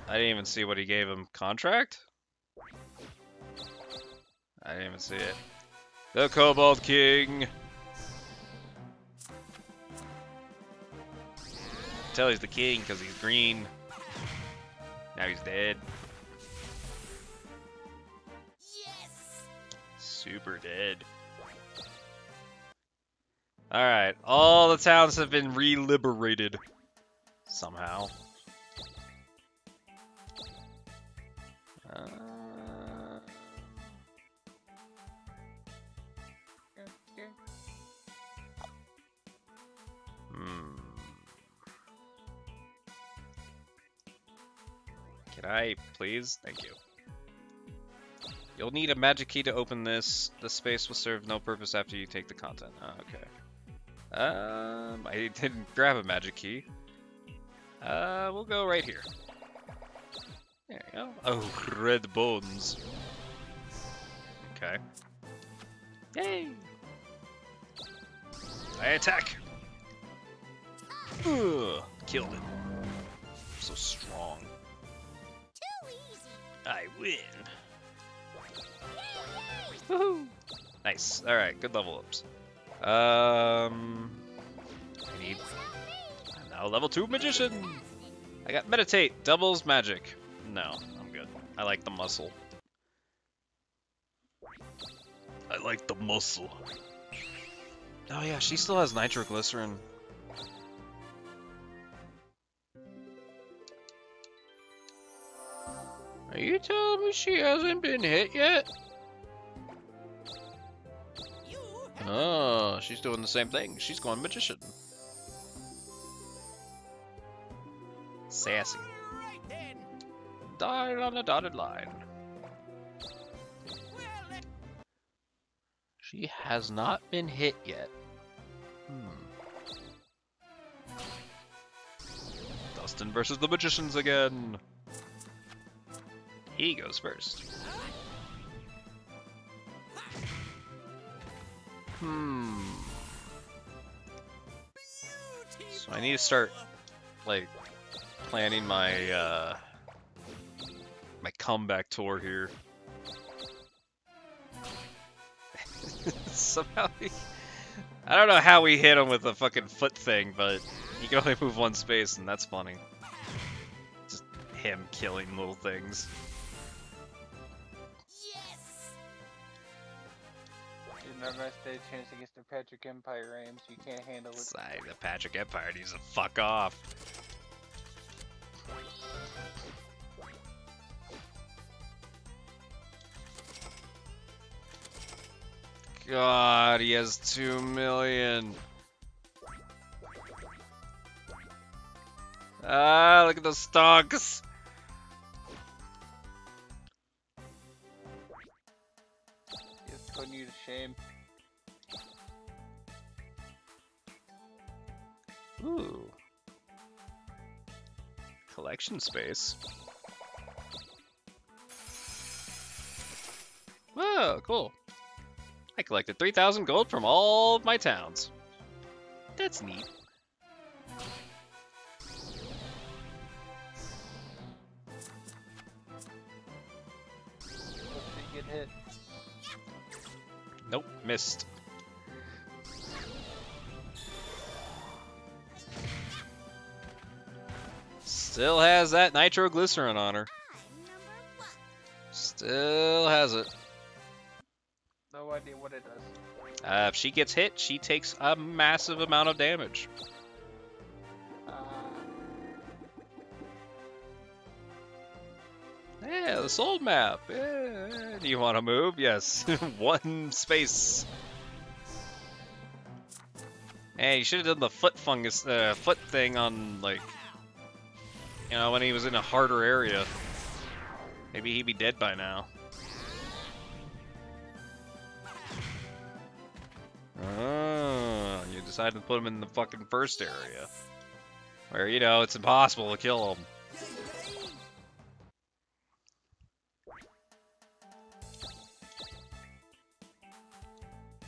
I didn't even see what he gave him. Contract? I didn't even see it. The Kobold King! Tell he's the king because he's green. Now he's dead. Yes! Super dead. Alright, all the towns have been re-liberated. Somehow. Hmm. Can I, please? Thank you. You'll need a magic key to open this. The space will serve no purpose after you take the content. Oh, okay. Um, I didn't grab a magic key. Uh, we'll go right here. There you go. Oh, red bones. Okay. Yay! I attack! Ugh, killed it. so strong. Too easy! I win. Woohoo! Nice. Alright, good level ups. Um, I need! I'm now level 2 magician! I got meditate, doubles magic. No, I'm good. I like the muscle. I like the muscle. Oh yeah, she still has nitroglycerin. Are you telling me she hasn't been hit yet? Oh, she's doing the same thing. She's going magician. Sassy. Died on the dotted line. She has not been hit yet. Hmm. Dustin versus the magicians again. He goes first. Hmm. So I need to start like planning my uh my comeback tour here. Somehow he, I don't know how we hit him with the fucking foot thing, but he can only move one space and that's funny. Just him killing little things. Yes! Gonna stand a chance against the Patrick Empire aims. You can't handle it. Side the Patrick Empire needs to fuck off. God, he has two million. Ah, look at the stocks. It's putting you to shame. Ooh. Collection space. Whoa, cool. I collected 3,000 gold from all of my towns. That's neat. Nope, missed. Still has that nitroglycerin on her. Still has it. No idea what it does. Uh, if she gets hit, she takes a massive amount of damage. Uh, Yeah, the soul map. Yeah. Do you want to move? Yes. One space. Hey, you should have done the foot fungus, uh, foot thing on like, you know, when he was in a harder area. Maybe he'd be dead by now. Oh, you decided to put him in the fucking first area. Where, you know, it's impossible to kill him.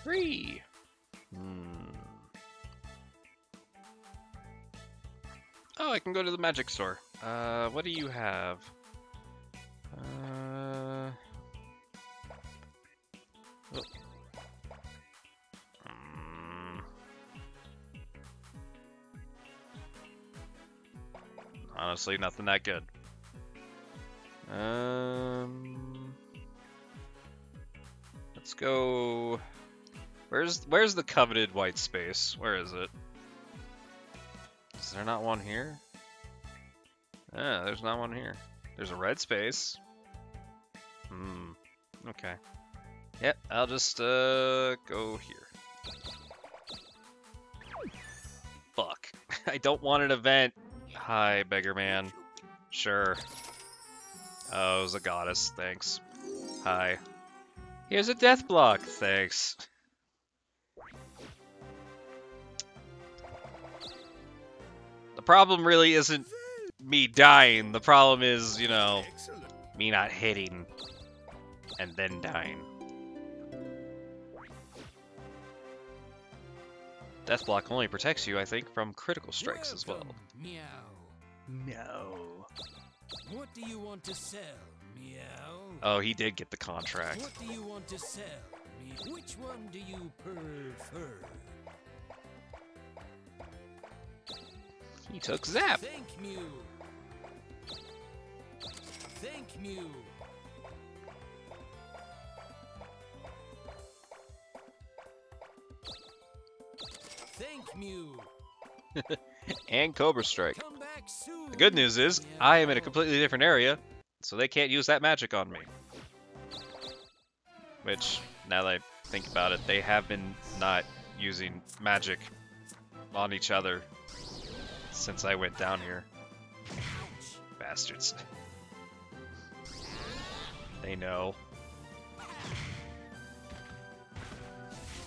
Three. Hmm. Oh, I can go to the magic store. Uh, what do you have? Uh. oh. Honestly, nothing that good. Um. Let's go. Where's where's the coveted white space? Where is it? Is there not one here? Yeah, there's not one here. There's a red space. Hmm. Okay. Yep, I'll just uh go here. Fuck. I don't want an event. Hi, beggar man. Sure. Oh, it was a goddess. Thanks. Hi. Here's a death block. Thanks. The problem really isn't me dying. The problem is, you know, me not hitting and then dying. Death block only protects you, I think, from critical strikes as well. Meow. No. What do you want to sell? Meow. Oh, he did get the contract. What do you want to sell? Meow. Which one do you prefer? He took Zap. Thank Mew. Thank Mew. Thank Mew. And Cobra Strike. Come back soon. The good news is, I am in a completely different area, so they can't use that magic on me. Which, now that I think about it, they have been not using magic on each other since I went down here. Bastards. They know.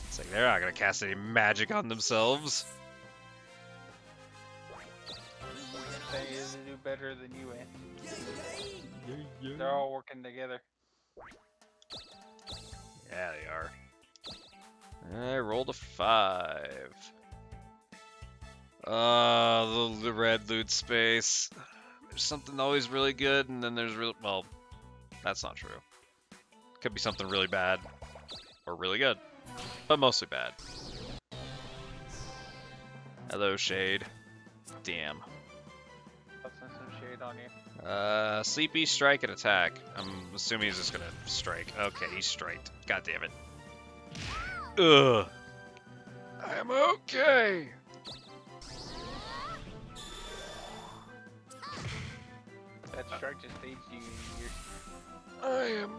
It's like they're not gonna cast any magic on themselves. They do better than you, Ant. They're all working together. Yeah, they are. I rolled a five. Uh, the, the red loot space. There's something always really good, and then there's real. Well, that's not true. Could be something really bad, or really good, but mostly bad. Hello, Shade. Damn. Busting some shade on you. Uh, sleepy strike and attack. I'm assuming he's just gonna strike. Okay, he's striked. God damn it. Ugh. I'm okay. That strike just feeds you your I am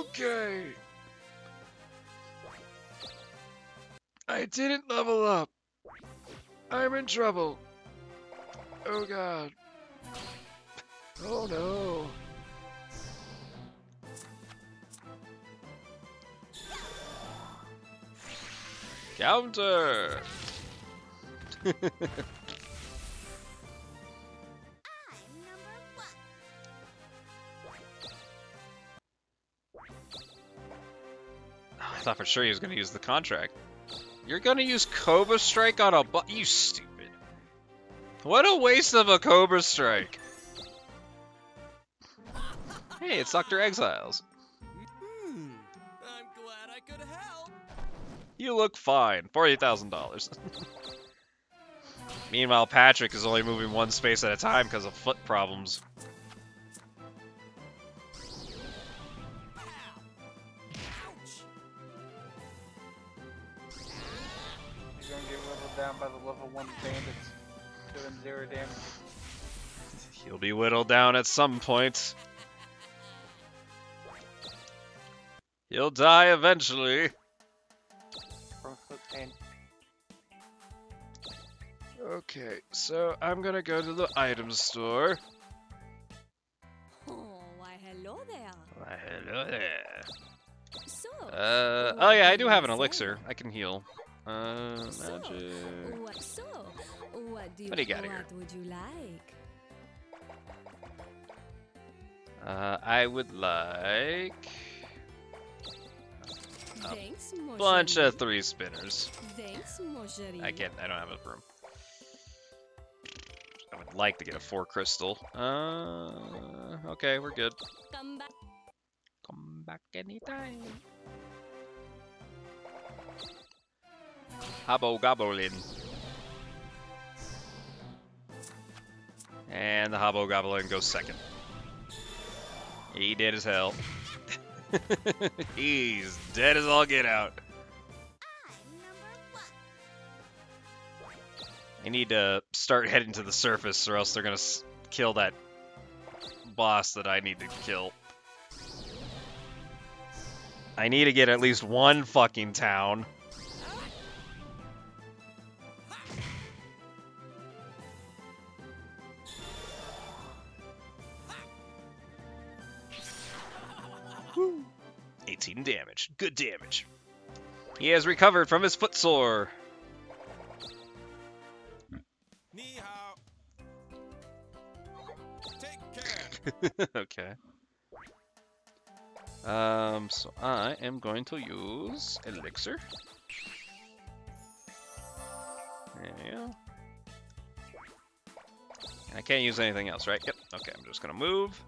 okay. I didn't level up. I'm in trouble. Oh god. Oh no. Counter. I'm number one. I thought for sure he was gonna use the contract. You're gonna use Cobra Strike on a bu- You stupid. What a waste of a Cobra Strike. Hey, it's Dr. Exiles. Hmm. I'm glad I could help. You look fine. $40,000. Meanwhile, Patrick is only moving one space at a time because of foot problems. Ouch. You're gonna get whittled down by the level one bandits, doing zero damage. He'll be whittled down at some point. He'll die eventually. From foot pain. Okay, so I'm gonna go to the item store. Oh, why hello there. Why, hello there. So. Uh, oh yeah, I do do have an say? elixir. I can heal. Uh, So, magic. what, so, what do you, What do you got here? what would you like? Uh, I would like a Thanks, bunch of three spinners. Thanks. I can't. I don't have a room. I would like to get a four crystal. Uh, okay, we're good. Come back. Come back anytime. Habbo Goblin. And the Habbo Goblin goes second. He did as hell. He's dead as all get out. I'm number one. I need to start heading to the surface or else they're gonna s- kill that boss that I need to kill. I need to get at least one fucking town. 18 damage. Good damage. He has recovered from his. Take care. okay. Um, so I am going to use elixir. And I can't use anything else, right? Yep. Okay, I'm just gonna move.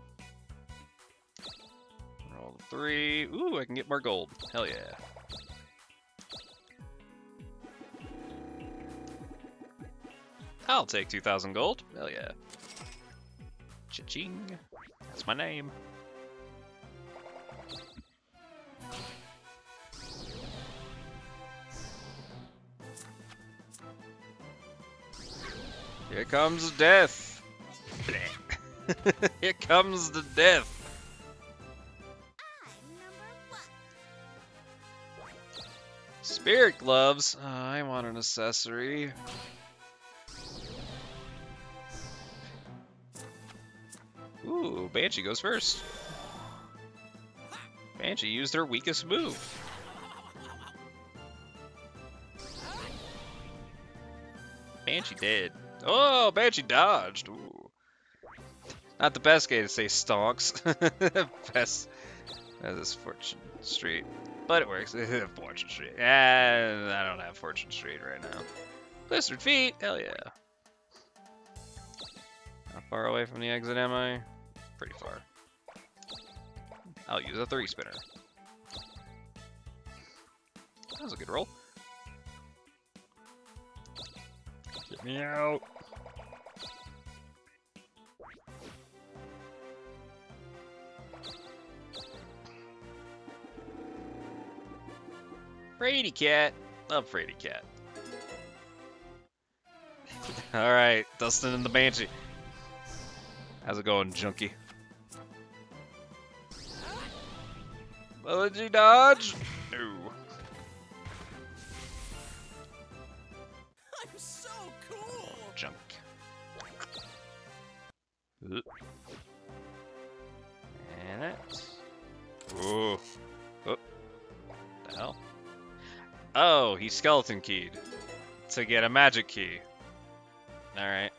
Three. Ooh, I can get more gold. Hell yeah. I'll take 2,000 gold. Hell yeah. Cha-ching. That's my name. Here comes death. Here comes the death. Spirit gloves. Oh, I want an accessory. Ooh, Banshee goes first. Banshee used her weakest move. Banshee did. Oh, Banshee dodged. Ooh. Not the best way to say stonks. best. That is Fortune Street. But it works. Fortune Street. And I don't have Fortune Street right now. Blistered feet. Hell yeah. How far away from the exit am I? Pretty far. I'll use a three spinner. That was a good roll. Get me out. Frady Cat. Love Frady Cat. Alright, Dustin and the Banshee. How's it going, Junkie? Well, did you dodge? No. I'm so cool. Oh, junk. Ugh. And that. Ooh. Oh. The hell? Oh, he skeleton keyed to get a magic key. Alright.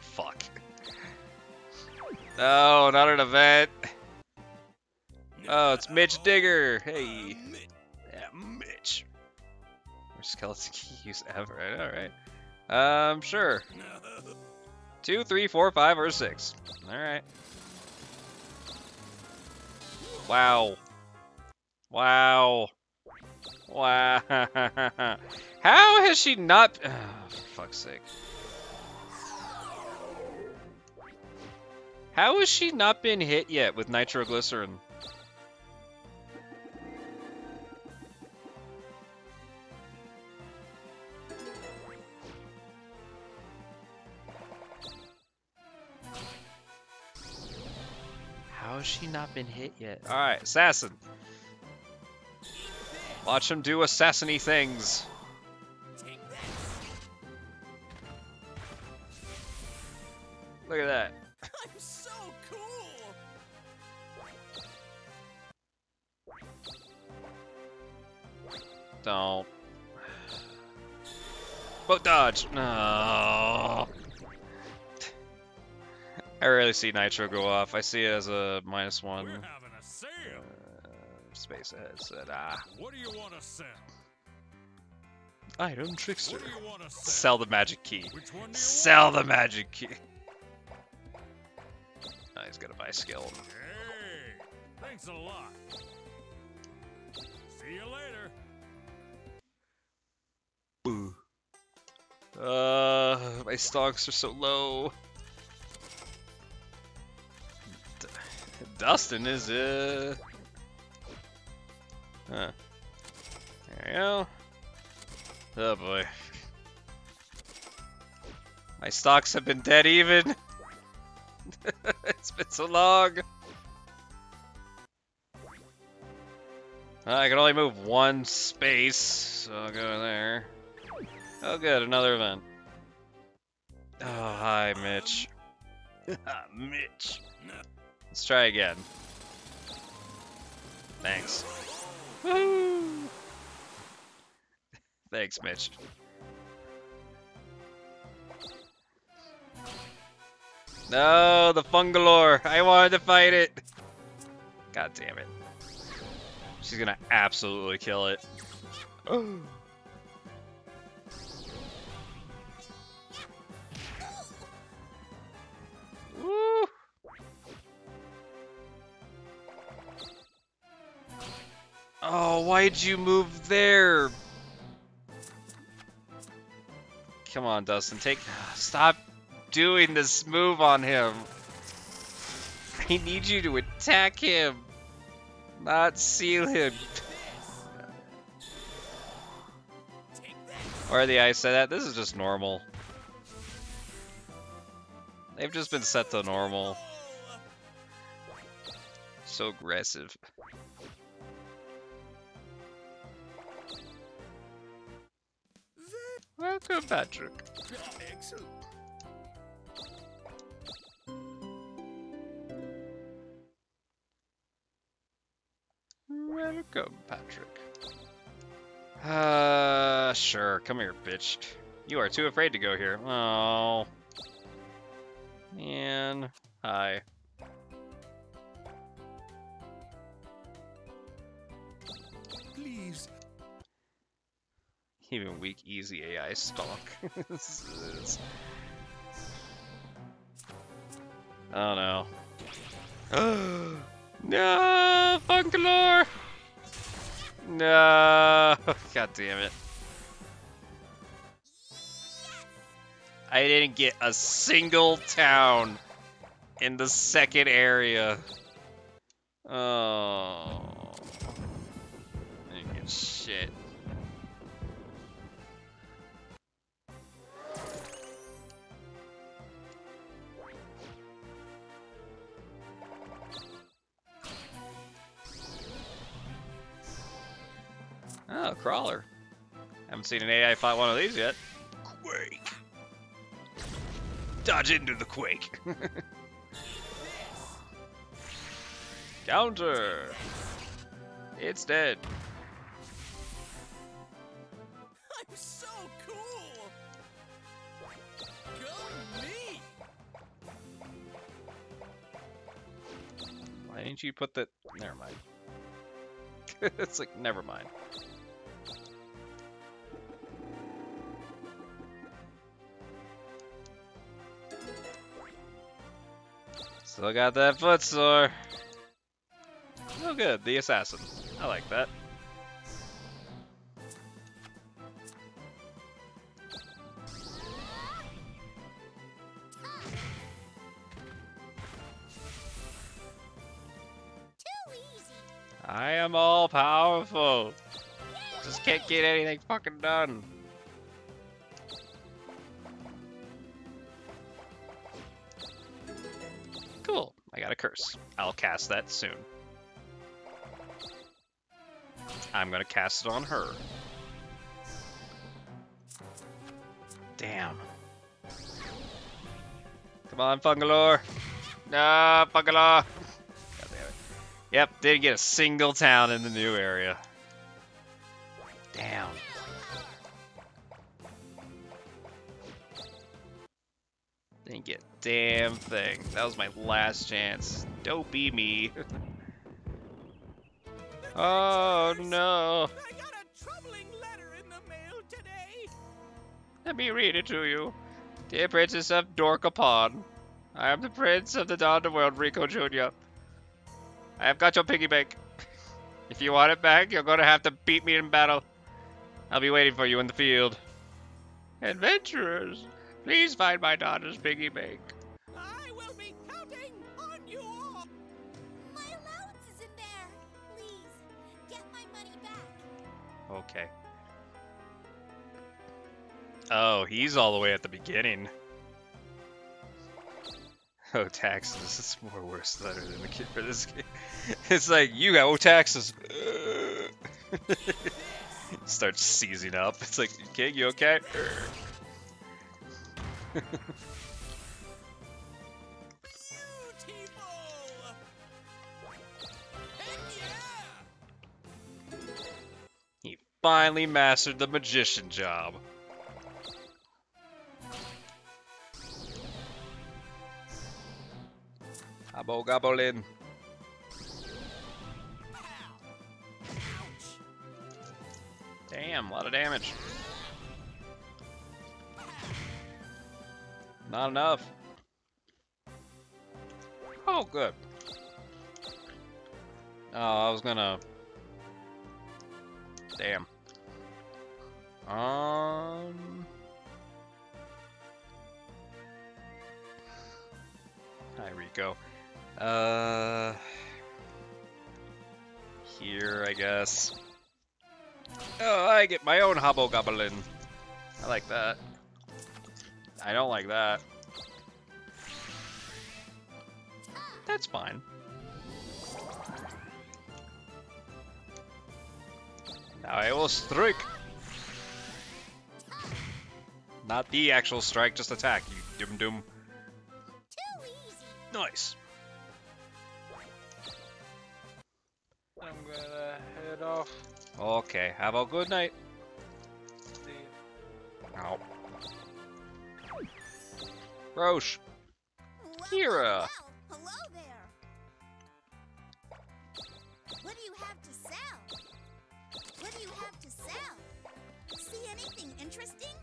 Fuck. No, not an event. Oh, it's Mitch Digger. Hey. Yeah, Mitch. Worst skeleton key use ever. Alright. Um, sure. Two, three, four, five, or six. Alright. Wow. Wow. Wow. How has she not... Oh, for fuck's sake. How has she not been hit yet with nitroglycerin? How has she not been hit yet? Alright, assassin. Watch him do assassiny things. Look at that. I'm so cool. Don't. Boat dodge. No. I rarely see Nitro go off. I see it as a minus one. Space said, ah. What do you want to sell? Item trickster. What do you want to sell? Sell the magic key. Which one do you Sell the magic key. Oh, he's gonna buy skill. Hey, thanks a lot. See you later. Boo. Uh, my stocks are so low. D- Dustin is uh. Huh. There we go. Oh boy. My stocks have been dead even. it's been so long. I can only move one space, so I'll go there. Oh good, another event. Oh, hi, Mitch. Ah, Mitch. Let's try again. Thanks. Thanks, Mitch. No, the Fungalore. I wanted to fight it. God damn it. She's gonna absolutely kill it. Woo! Oh, why'd you move there? Come on, Dustin, take. Stop doing this move on him. I need you to attack him, not seal him. Or the ice said that. This is just normal. They've just been set to normal. So aggressive. Welcome, Patrick. Excellent. Welcome, Patrick. Uh, sure. Come here, bitch. You are too afraid to go here. Oh. Man. Hi. Please. Even weak, easy AI stalk. Is- Oh no. no, Fungalore! No, god damn it. I didn't get a single town in the second area. Oh. I shit. Crawler. Haven't seen an AI fight one of these yet. Quake. Dodge into the quake. Counter. It's dead. I'm so cool. Go me. Why didn't you put that? Never mind. it's like, never mind. Still got that foot sore. Oh good, the assassin. I like that. I am all powerful. Just can't get anything fucking done. I got a curse. I'll cast that soon. I'm gonna cast it on her. Damn. Come on, Fungalore. No, Fungalore. God damn it. Yep, didn't get a single town in the new area. Damn. Didn't get damn thing. That was my last chance. Don't be me. oh no. I got a troubling letter in the mail today. Let me read it to you. Dear Princess of Dokapon, I am the Prince of the Dawn of World, Rico Jr. I have got your piggy bank. If you want it back, you're gonna have to beat me in battle. I'll be waiting for you in the field. Adventurers, please find my daughter's piggy bank. I will be counting on you all. My allowance is in there. Please, get my money back. Okay. Oh, he's all the way at the beginning. Oh, taxes. It's more worse letter than the kid for this game. It's like, you got oh, taxes. Starts seizing up. It's like, kid, you okay? Beautiful. Heck yeah. he finally mastered the magician job. Abo Goblin. Damn, a lot of damage. Not enough. Oh, good. Oh, I was gonna. Damn. Um. Hi, Rico. Uh. Here, I guess. Oh, I get my own Hobgoblin. I like that. I don't like that. That's fine. Now I will strike. Not the actual strike, just attack, you. Too easy. Nice. I'm gonna head off. Okay, have a good night. See Ow. Roche. Well, Kira. well, hello there. What do you have to sell? What do you have to sell? See anything interesting?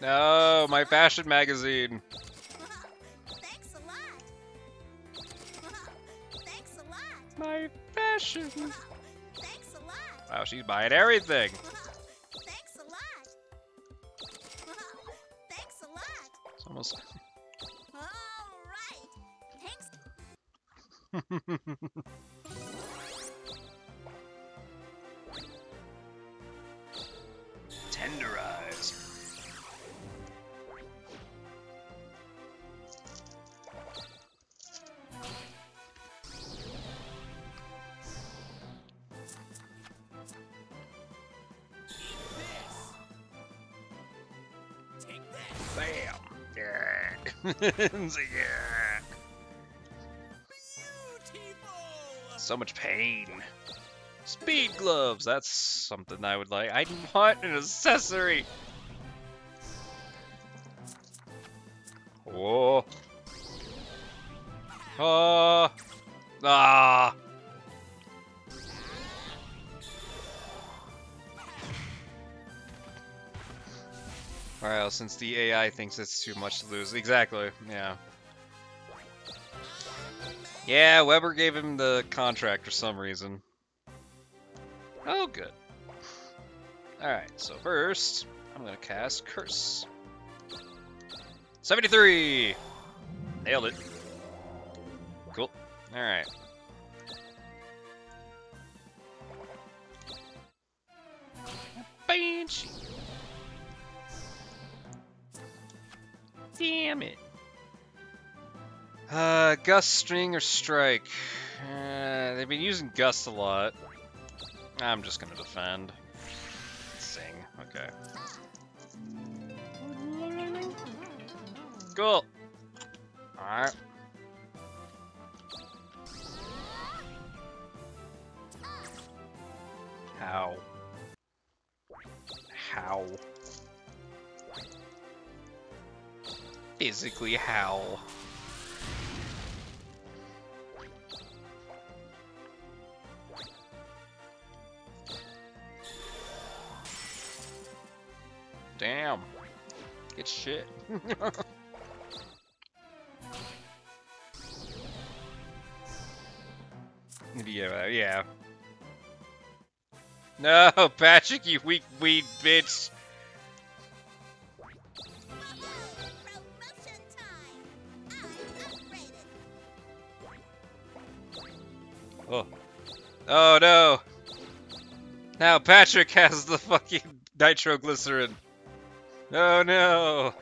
No, my fashion magazine. Thanks a lot. Thanks a lot. My fashion. Thanks a lot. Wow, she's buying everything. Almost. All right. Thanks. Tenderize. Yeah. So, much pain. Speed gloves. That's something I would like. I want an accessory. Whoa. Oh. Ah. Since the AI thinks it's too much to lose. Exactly, yeah. Yeah, Weber gave him the contract for some reason. Oh, good. Alright, so first, I'm gonna cast Curse. 73! Nailed it. Cool. Alright. Banshee. Damn it. Uh, Gust, String, or Strike? Uh, they've been using Gust a lot. I'm just gonna defend. Sing, okay. Cool. Alright. How? How? Physically how? Damn. Get shit. yeah, yeah. No, Patrick, you weak weed bitch. Oh. Oh no. Now Patrick has the fucking nitroglycerin. Oh no.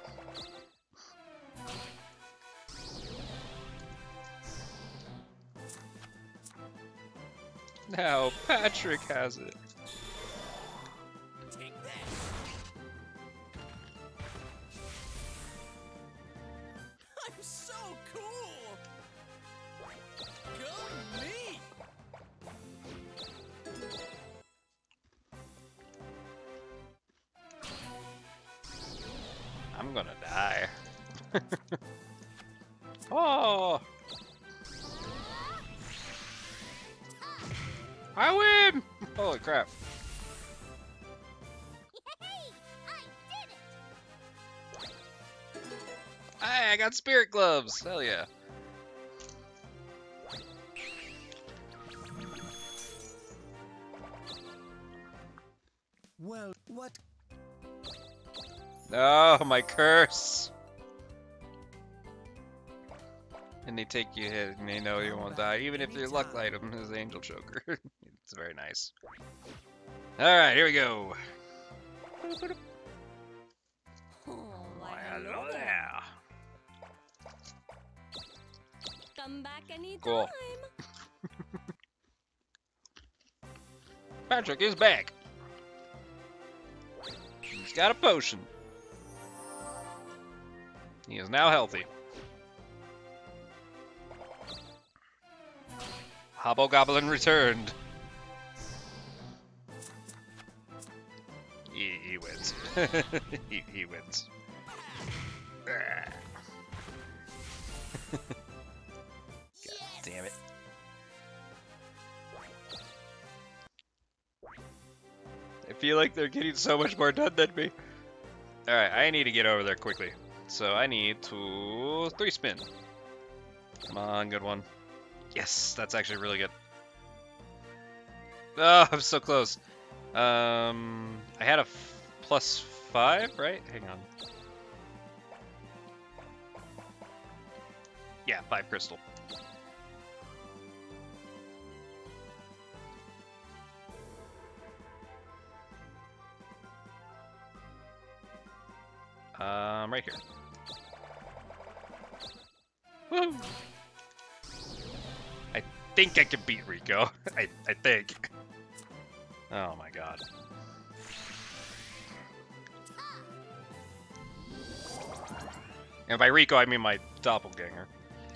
Now Patrick has it. Oh! I win! Holy crap. Yay! I did it! Hey, I got spirit gloves! Hell yeah. Well, what? No, my curse! And they take you hit and they know you won't die, even if your luck item is Angel Choker. it's very nice. Alright, here we go. Oh, why, Hello there. Come back anytime. Cool. Patrick is back. He's got a potion. He is now healthy. Hobgoblin returned. He, he wins. he, he wins. God damn it. I feel like they're getting so much more done than me. Alright, I need to get over there quickly. So I need to three spin. Come on, good one. Yes, that's actually really good. Oh, I'm so close. Um, I had a plus five, right? Hang on. Yeah, five crystal. Um, right here. I think I can beat Rico. I, I think. Oh my god. And by Rico, I mean my doppelganger.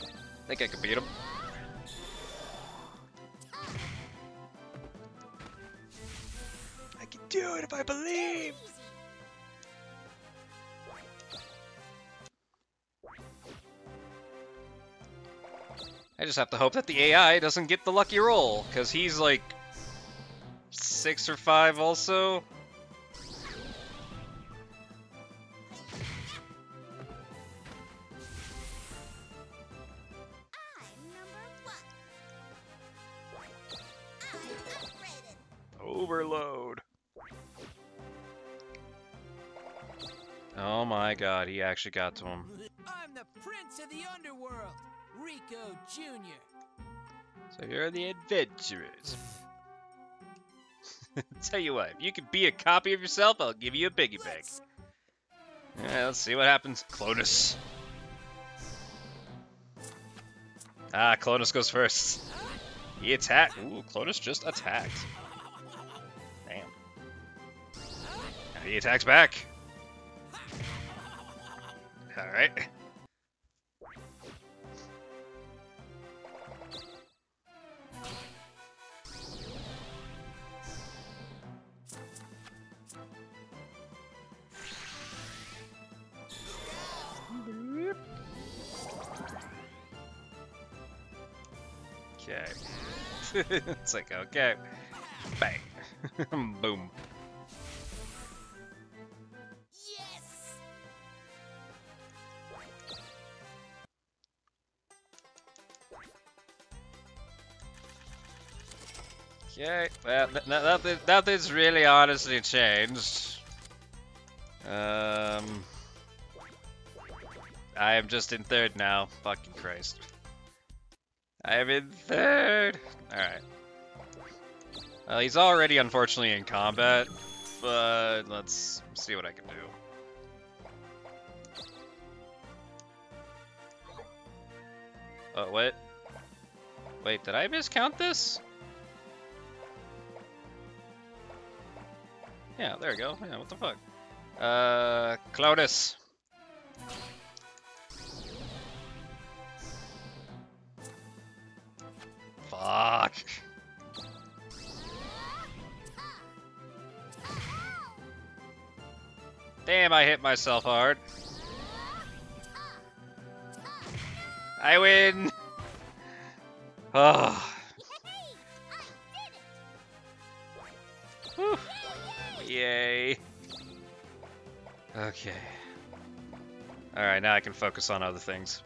I think I can beat him. I can do it if I believe! I just have to hope that the AI doesn't get the lucky roll, because he's like six or five also. Overload. Oh my god, he actually got to him. I'm the prince of the underworld. Rico Jr. So here are the adventurers. Tell you what, if you can be a copy of yourself, I'll give you a piggy bank. Let's Yeah, let's see what happens. Clonus. Ah, Clonus goes first. He attacked. Ooh, Clonus just attacked. Damn. Now he attacks back. Alright. it's like, okay. Bang. Boom. Yes! Okay, well, nothing, nothing's really honestly changed. Um, I am just in third now. Fucking Christ. I am in third. Alright. Well, he's already unfortunately in combat, but let's see what I can do. Oh, wait. Wait, did I miscount this? Yeah, there we go. Yeah, what the fuck? Uh, Clonus. Fuck. Damn, I hit myself hard. I win! Oh. Whew. Yay. Okay. Alright, now I can focus on other things.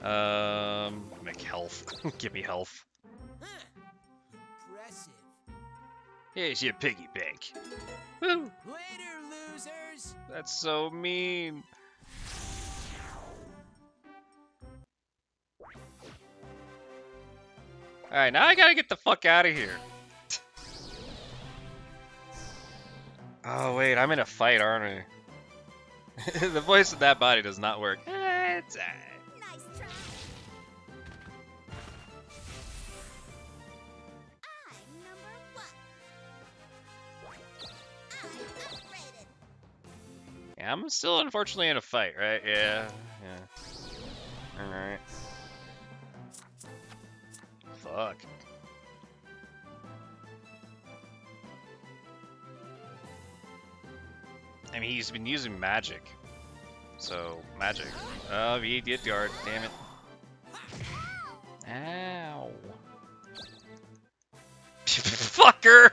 Um, make health. Give me health. Here's your piggy bank. Woo! Later, losers. That's so mean. Alright, now I gotta get the fuck out of here. Oh, wait, I'm in a fight, aren't I? the voice of that body does not work. Eh, eh. Yeah, I'm still unfortunately in a fight, right? Yeah, yeah. Alright. Fuck. I mean, he's been using magic. So, magic. Oh, he did guard, damn it. Ow. Fucker!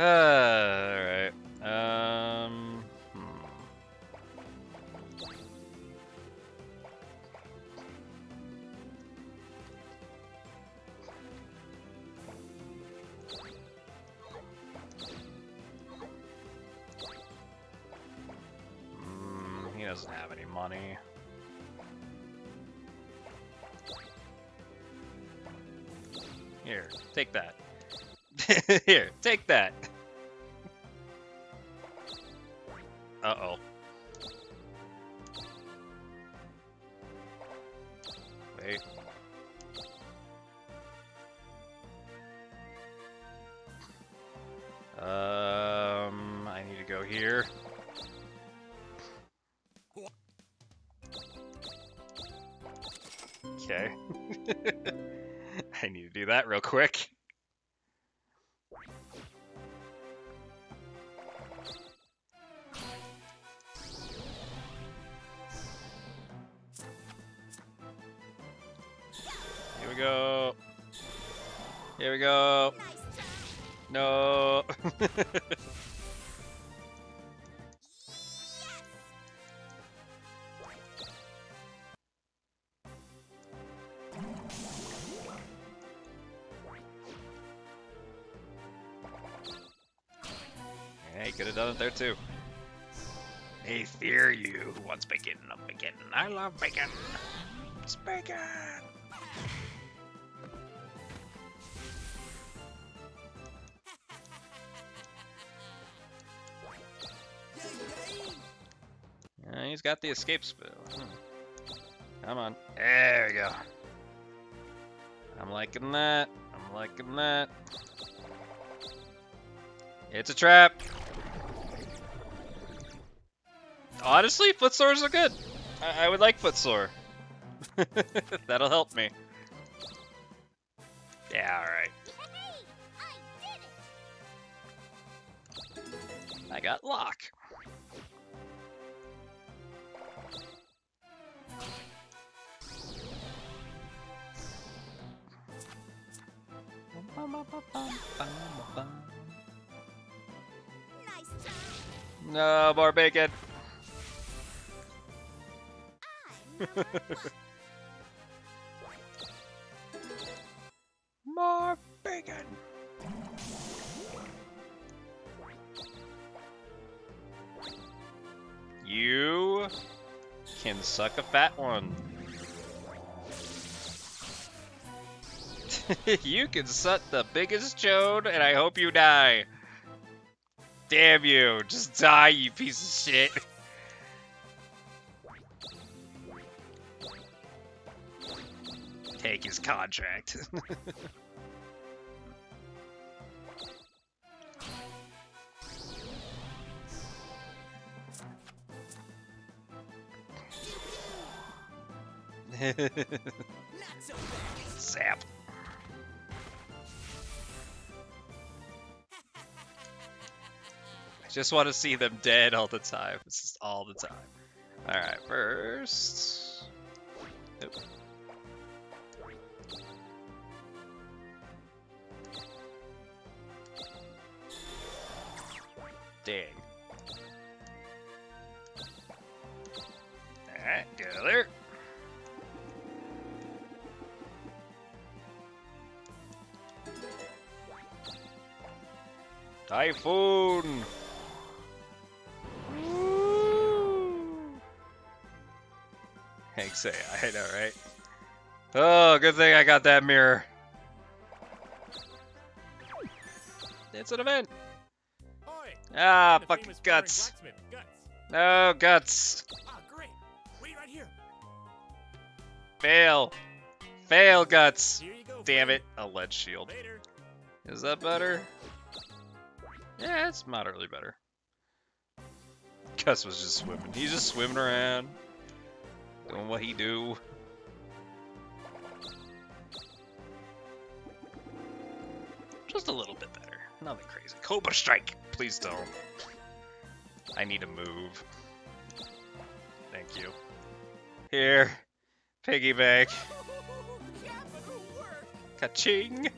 Me. Alright. Um. Hmm. Mm, he doesn't have any money. Here, take that. Here, take that. Uh oh. Wait. Um, I need to go here. Okay. I need to do that real quick. go. Here we go. No. Hey, could have done it there too. Hey, fear you What's wants bacon? I'm bacon. I love bacon. Got the escape spell. Hmm. Come on. There we go. I'm liking that. I'm liking that. It's a trap. Honestly, footsores are good. I, I would like footsore. That'll help me. More bacon. You can suck a fat one. you can suck the biggest chode, and I hope you die. Damn you. Just die, you piece of shit. Contract. Zap. I just want to see them dead all the time. It's just all the time. Alright, first. Typhoon! Hank say, I know, right? Oh, good thing I got that mirror. It's an event. Oi! Ah, fucking guts. Guts. No, guts. Ah, great. Wait right here. Fail. Fail, guts. Go. Damn friend. it. A lead shield. Later. Is that better? Yeah, it's moderately better. Gus was just swimming. He's just swimming around. Doing what he do. Just a little bit better. Nothing crazy. Cobra Strike! Please don't. I need to move. Thank you. Here. Piggy bank. Capital. Ka-ching!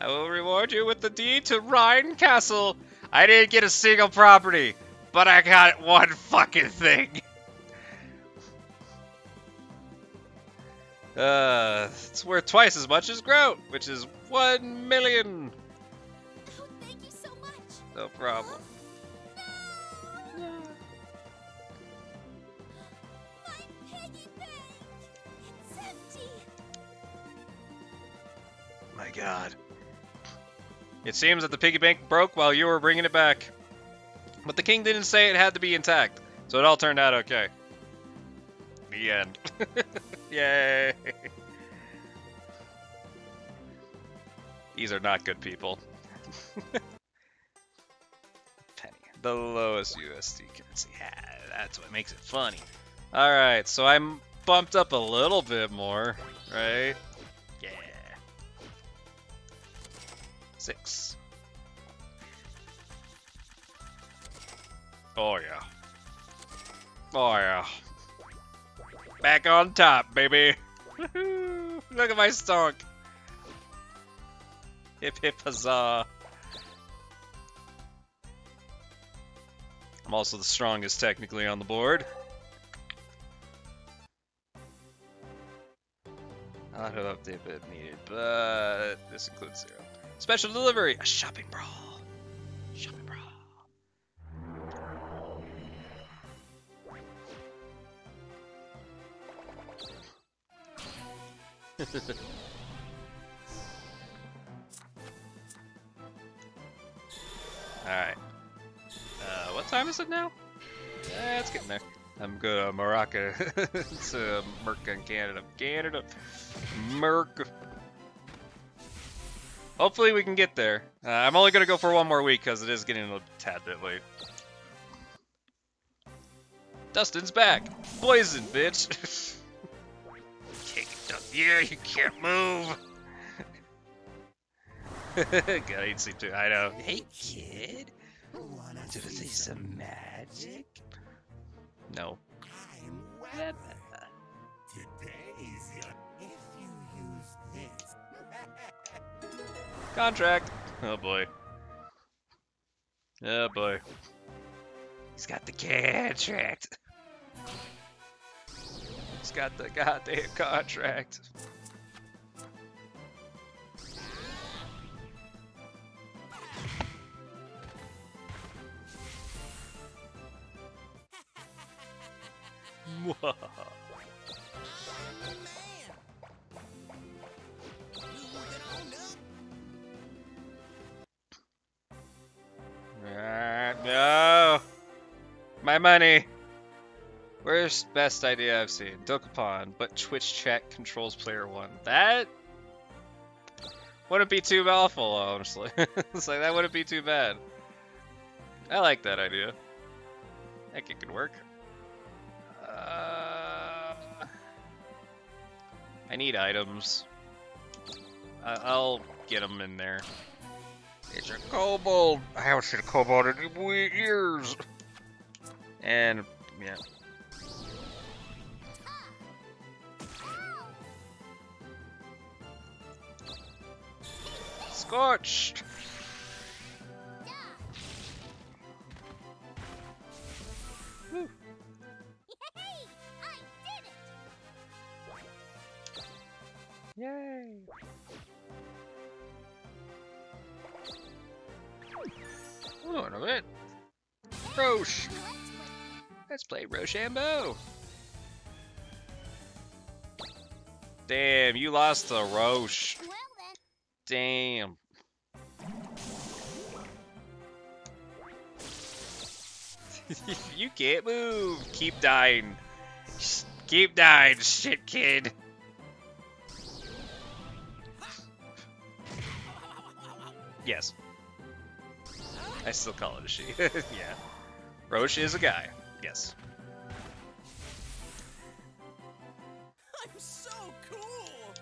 I will reward you with the deed to Rhine Castle. I didn't get a single property, but I got one fucking thing. Uh, it's worth twice as much as Grout, which is one million. Oh, thank you so much. No problem. No. My piggy bank. It's empty. My god. It seems that the piggy bank broke while you were bringing it back. But the king didn't say it had to be intact, so it all turned out okay. The end. Yay! These are not good people. Penny. The lowest USD currency. Yeah, that's what makes it funny. Alright, so I'm bumped up a little bit more, right? Six. Oh yeah. Oh yeah. Back on top, baby. Look at my stonk. Hip hip huzzah. I'm also the strongest technically on the board. Auto update if needed, but this includes zero. Special delivery, a shopping brawl. Shopping brawl. Alright. Uh, what time is it now? Eh, it's getting there. I'm going to Morocco. to Merca, Canada. Canada. Merca. Hopefully we can get there. Uh, I'm only gonna go for one more week because it is getting a tad bit late. Dustin's back. Poison, bitch. Kick it up. Yeah, you can't move. Got AC too. I know. Hey, kid. Wanna see some magic? No. Contract. Oh boy. Oh boy. He's got the contract. He's got the goddamn contract. Mwah. Money. Worst best idea I've seen. Dokapon, but Twitch chat controls player one. That wouldn't be too awful, honestly. it's like that wouldn't be too bad. I like that idea. I think it could work. Uh, I need items. I'll get them in there. It's a kobold. I haven't seen a kobold in years. And yeah, scorched. Yay! Oh, a bit. Roche. Let's play Rochambeau. Damn, you lost to Roche. Damn. you can't move. Keep dying. Keep dying, shit kid. Yes. I still call it a she. yeah. Roche is a guy. Yes. I'm so cool.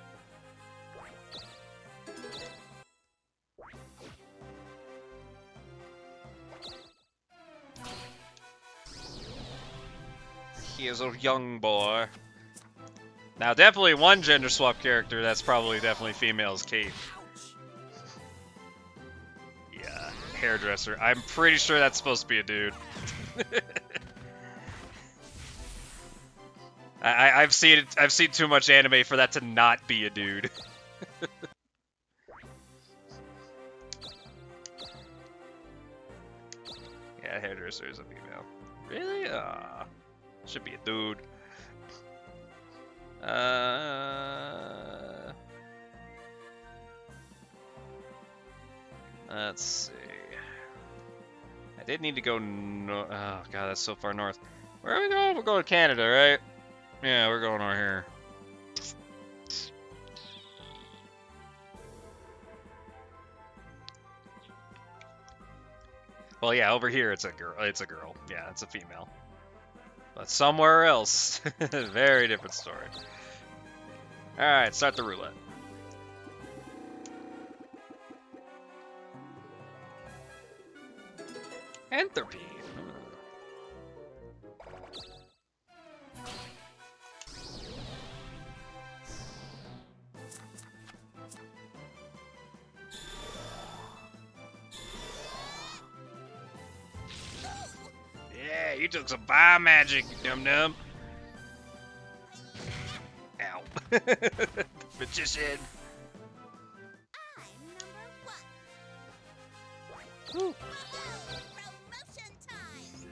He is a young boy. Now, definitely one gender swap character that's probably definitely female is Kate. Yeah, hairdresser. I'm pretty sure that's supposed to be a dude. I, I've seen. I've seen too much anime for that to not be a dude. yeah, hairdresser is a female. Really? Ah, should be a dude. Uh, let's see. I did need to go. No oh god, that's so far north. Where are we going? We're going to Canada, right? Yeah, we're going over here. Well, yeah, over here it's a girl. It's a girl. Yeah, it's a female. But somewhere else, very different story. All right, start the roulette. Entropy. You took some fire magic, dum dum. Ow. Magician.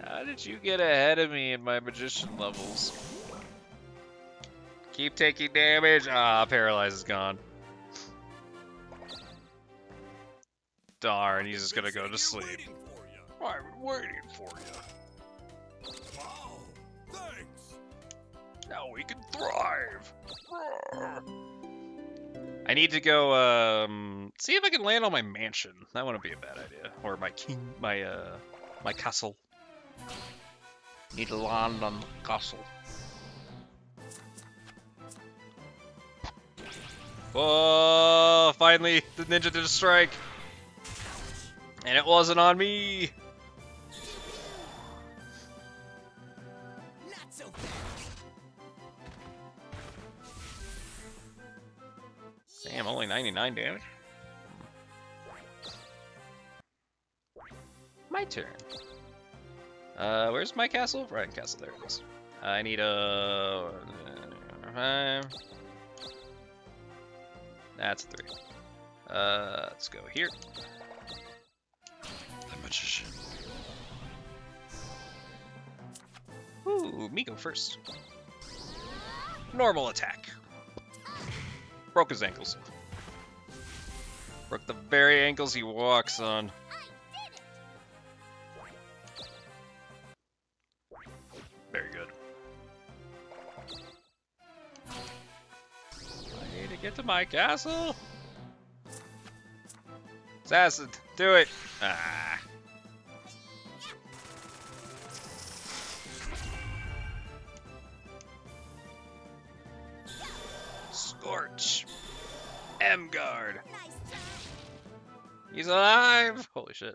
How did you get ahead of me in my magician levels? Keep taking damage. Ah, paralyze is gone. Darn, he's just gonna go to sleep. I'm waiting for you. Now we can thrive. I need to go um see if I can land on my mansion. That wouldn't be a bad idea. Or my king my uh my castle. Need to land on the castle. Oh, finally the ninja did a strike. And it wasn't on me. Damn, only 99 damage. My turn. Uh, where's my castle? Right, castle. There it is. I need a. Uh, that's a three. Uh, let's go here. The magician. Ooh, me go first. Normal attack. Broke his ankles. Broke the very ankles he walks on. Very good. I need to get to my castle. Assassin, do it. Ah. Scorch. M guard. He's alive! Holy shit.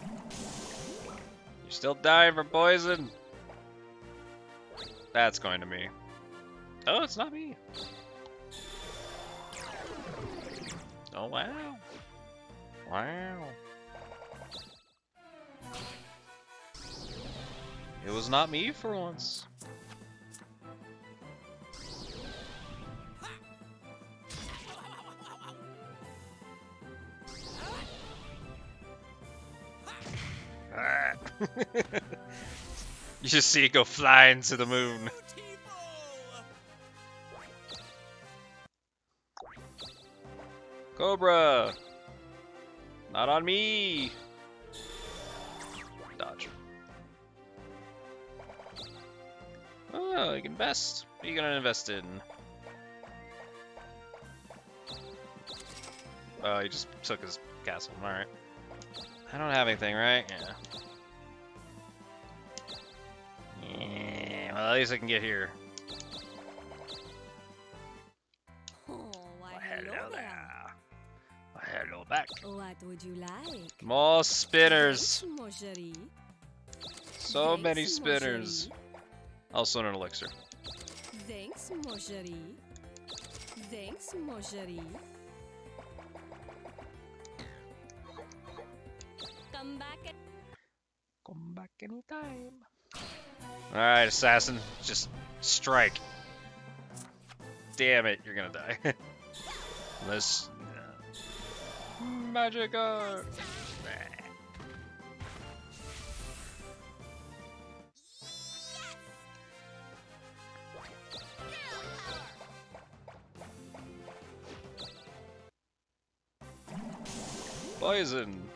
You're still dying from poison? That's going to me. Oh, it's not me. Oh, wow. Wow. It was not me for once. you just see it go flying to the moon. Cobra! Not on me! Dodge. Oh, you can invest. What are you gonna invest in? Oh, he just took his castle. Alright. I don't have anything, right? Yeah. Well, at least I can get here. Oh, why, Well, hello hello there. there. Well, hello back. What would you like? More spinners. Thanks. So many Thanks, mon spinners. chéri. Also an elixir. Thanks, mon. Thanks, mon. Come back Come back anytime. Alright, assassin. Just strike. Damn it, you're gonna die. Unless. uh, Magic art. Poison.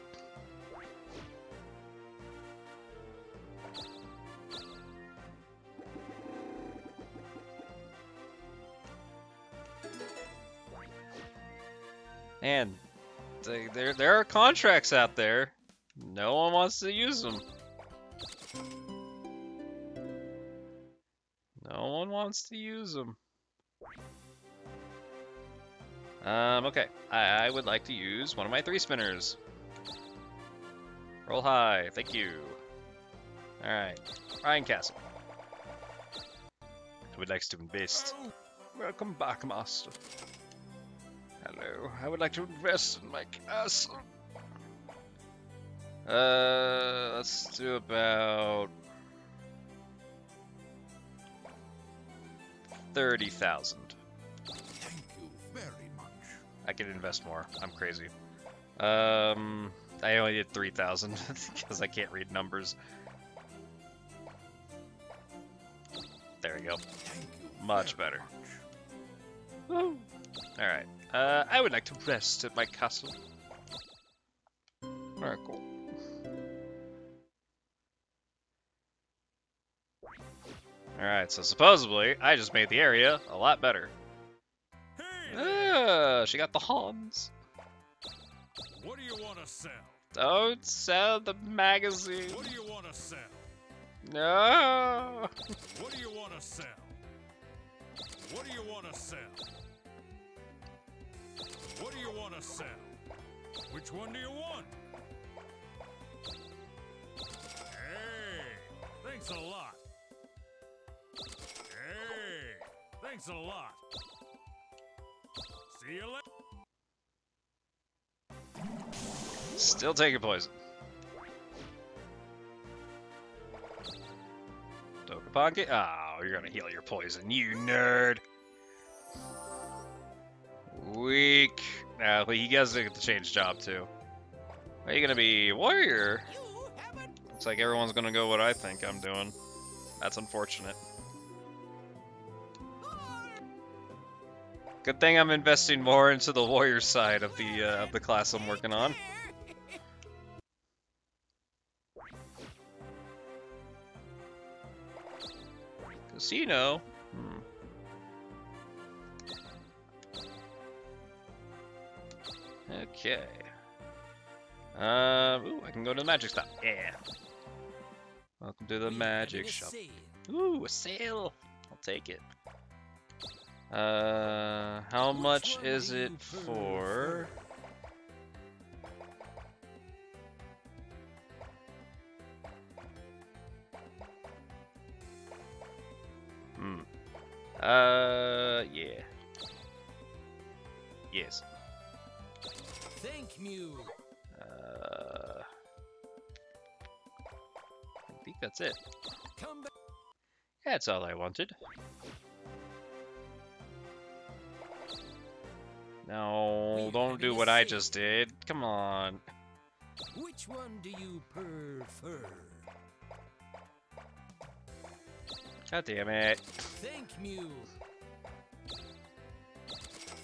And they, there there are contracts out there. No one wants to use them. No one wants to use them. Um, okay. I, I would like to use one of my three spinners. Roll high. Thank you. Alright. Ryan Castle. I would like to invest. Welcome back, Master. Hello. I would like to invest in my castle. Uh, let's do about thirty thousand. Thank you very much. I could invest more. I'm crazy. Um, I only did three thousand because I can't read numbers. There we go. Much better. Alright. Uh, I would like to rest at my castle. Alright, cool. Alright, so supposedly, I just made the area a lot better. Ah, she got the Hans. What do you want to sell? Don't sell the magazine. What do you want to sell? No. What do you want to sell? What do you want to sell? What do you want to sell? Which one do you want? Hey, thanks a lot. Hey, thanks a lot. See you later. Still taking poison. Dokapon Oh, you're gonna heal your poison, you nerd. Weak. Nah, he get to change job too. Are you gonna be warrior? Looks like everyone's gonna go what I think I'm doing. That's unfortunate. Good thing I'm investing more into the warrior side of the uh, of the class I'm working on. Casino. Okay. Um, ooh, I can go to the magic shop. Yeah. Welcome to the magic shop. Ooh, a sale. I'll take it. Uh, how much is it for? Hmm. Uh, yeah. Yes. You. Uh, I think that's it. Come back. That's all I wanted. No, don't do what I just did. Come on. Which one do you prefer? God damn it. Thank you.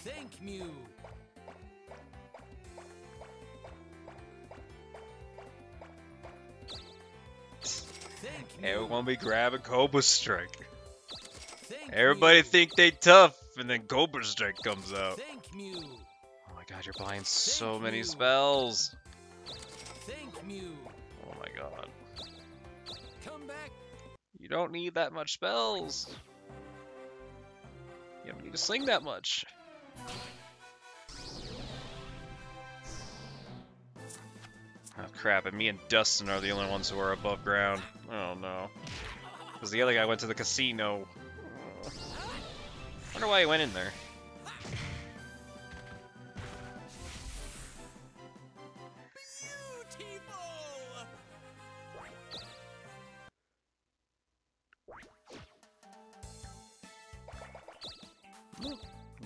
Thank you. Everyone be grabbing Cobra Strike. Everybody think they tough, and then Cobra Strike comes out. Oh my god, you're buying so many spells. Oh my god. Come back. You don't need that much spells. You don't need to sling that much. Oh crap, and me and Dustin are the only ones who are above ground. Oh no. Because the other guy went to the casino. Wonder why he went in there.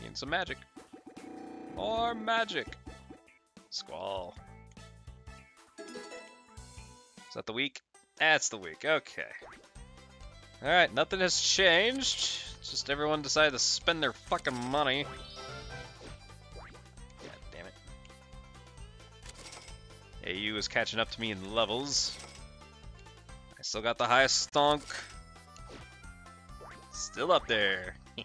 Need some magic. More magic. Squall. Is that the week? That's the week. Okay. Alright, nothing has changed. Just everyone decided to spend their fucking money. God damn it. AU is catching up to me in levels. I still got the highest stunk. Still up there.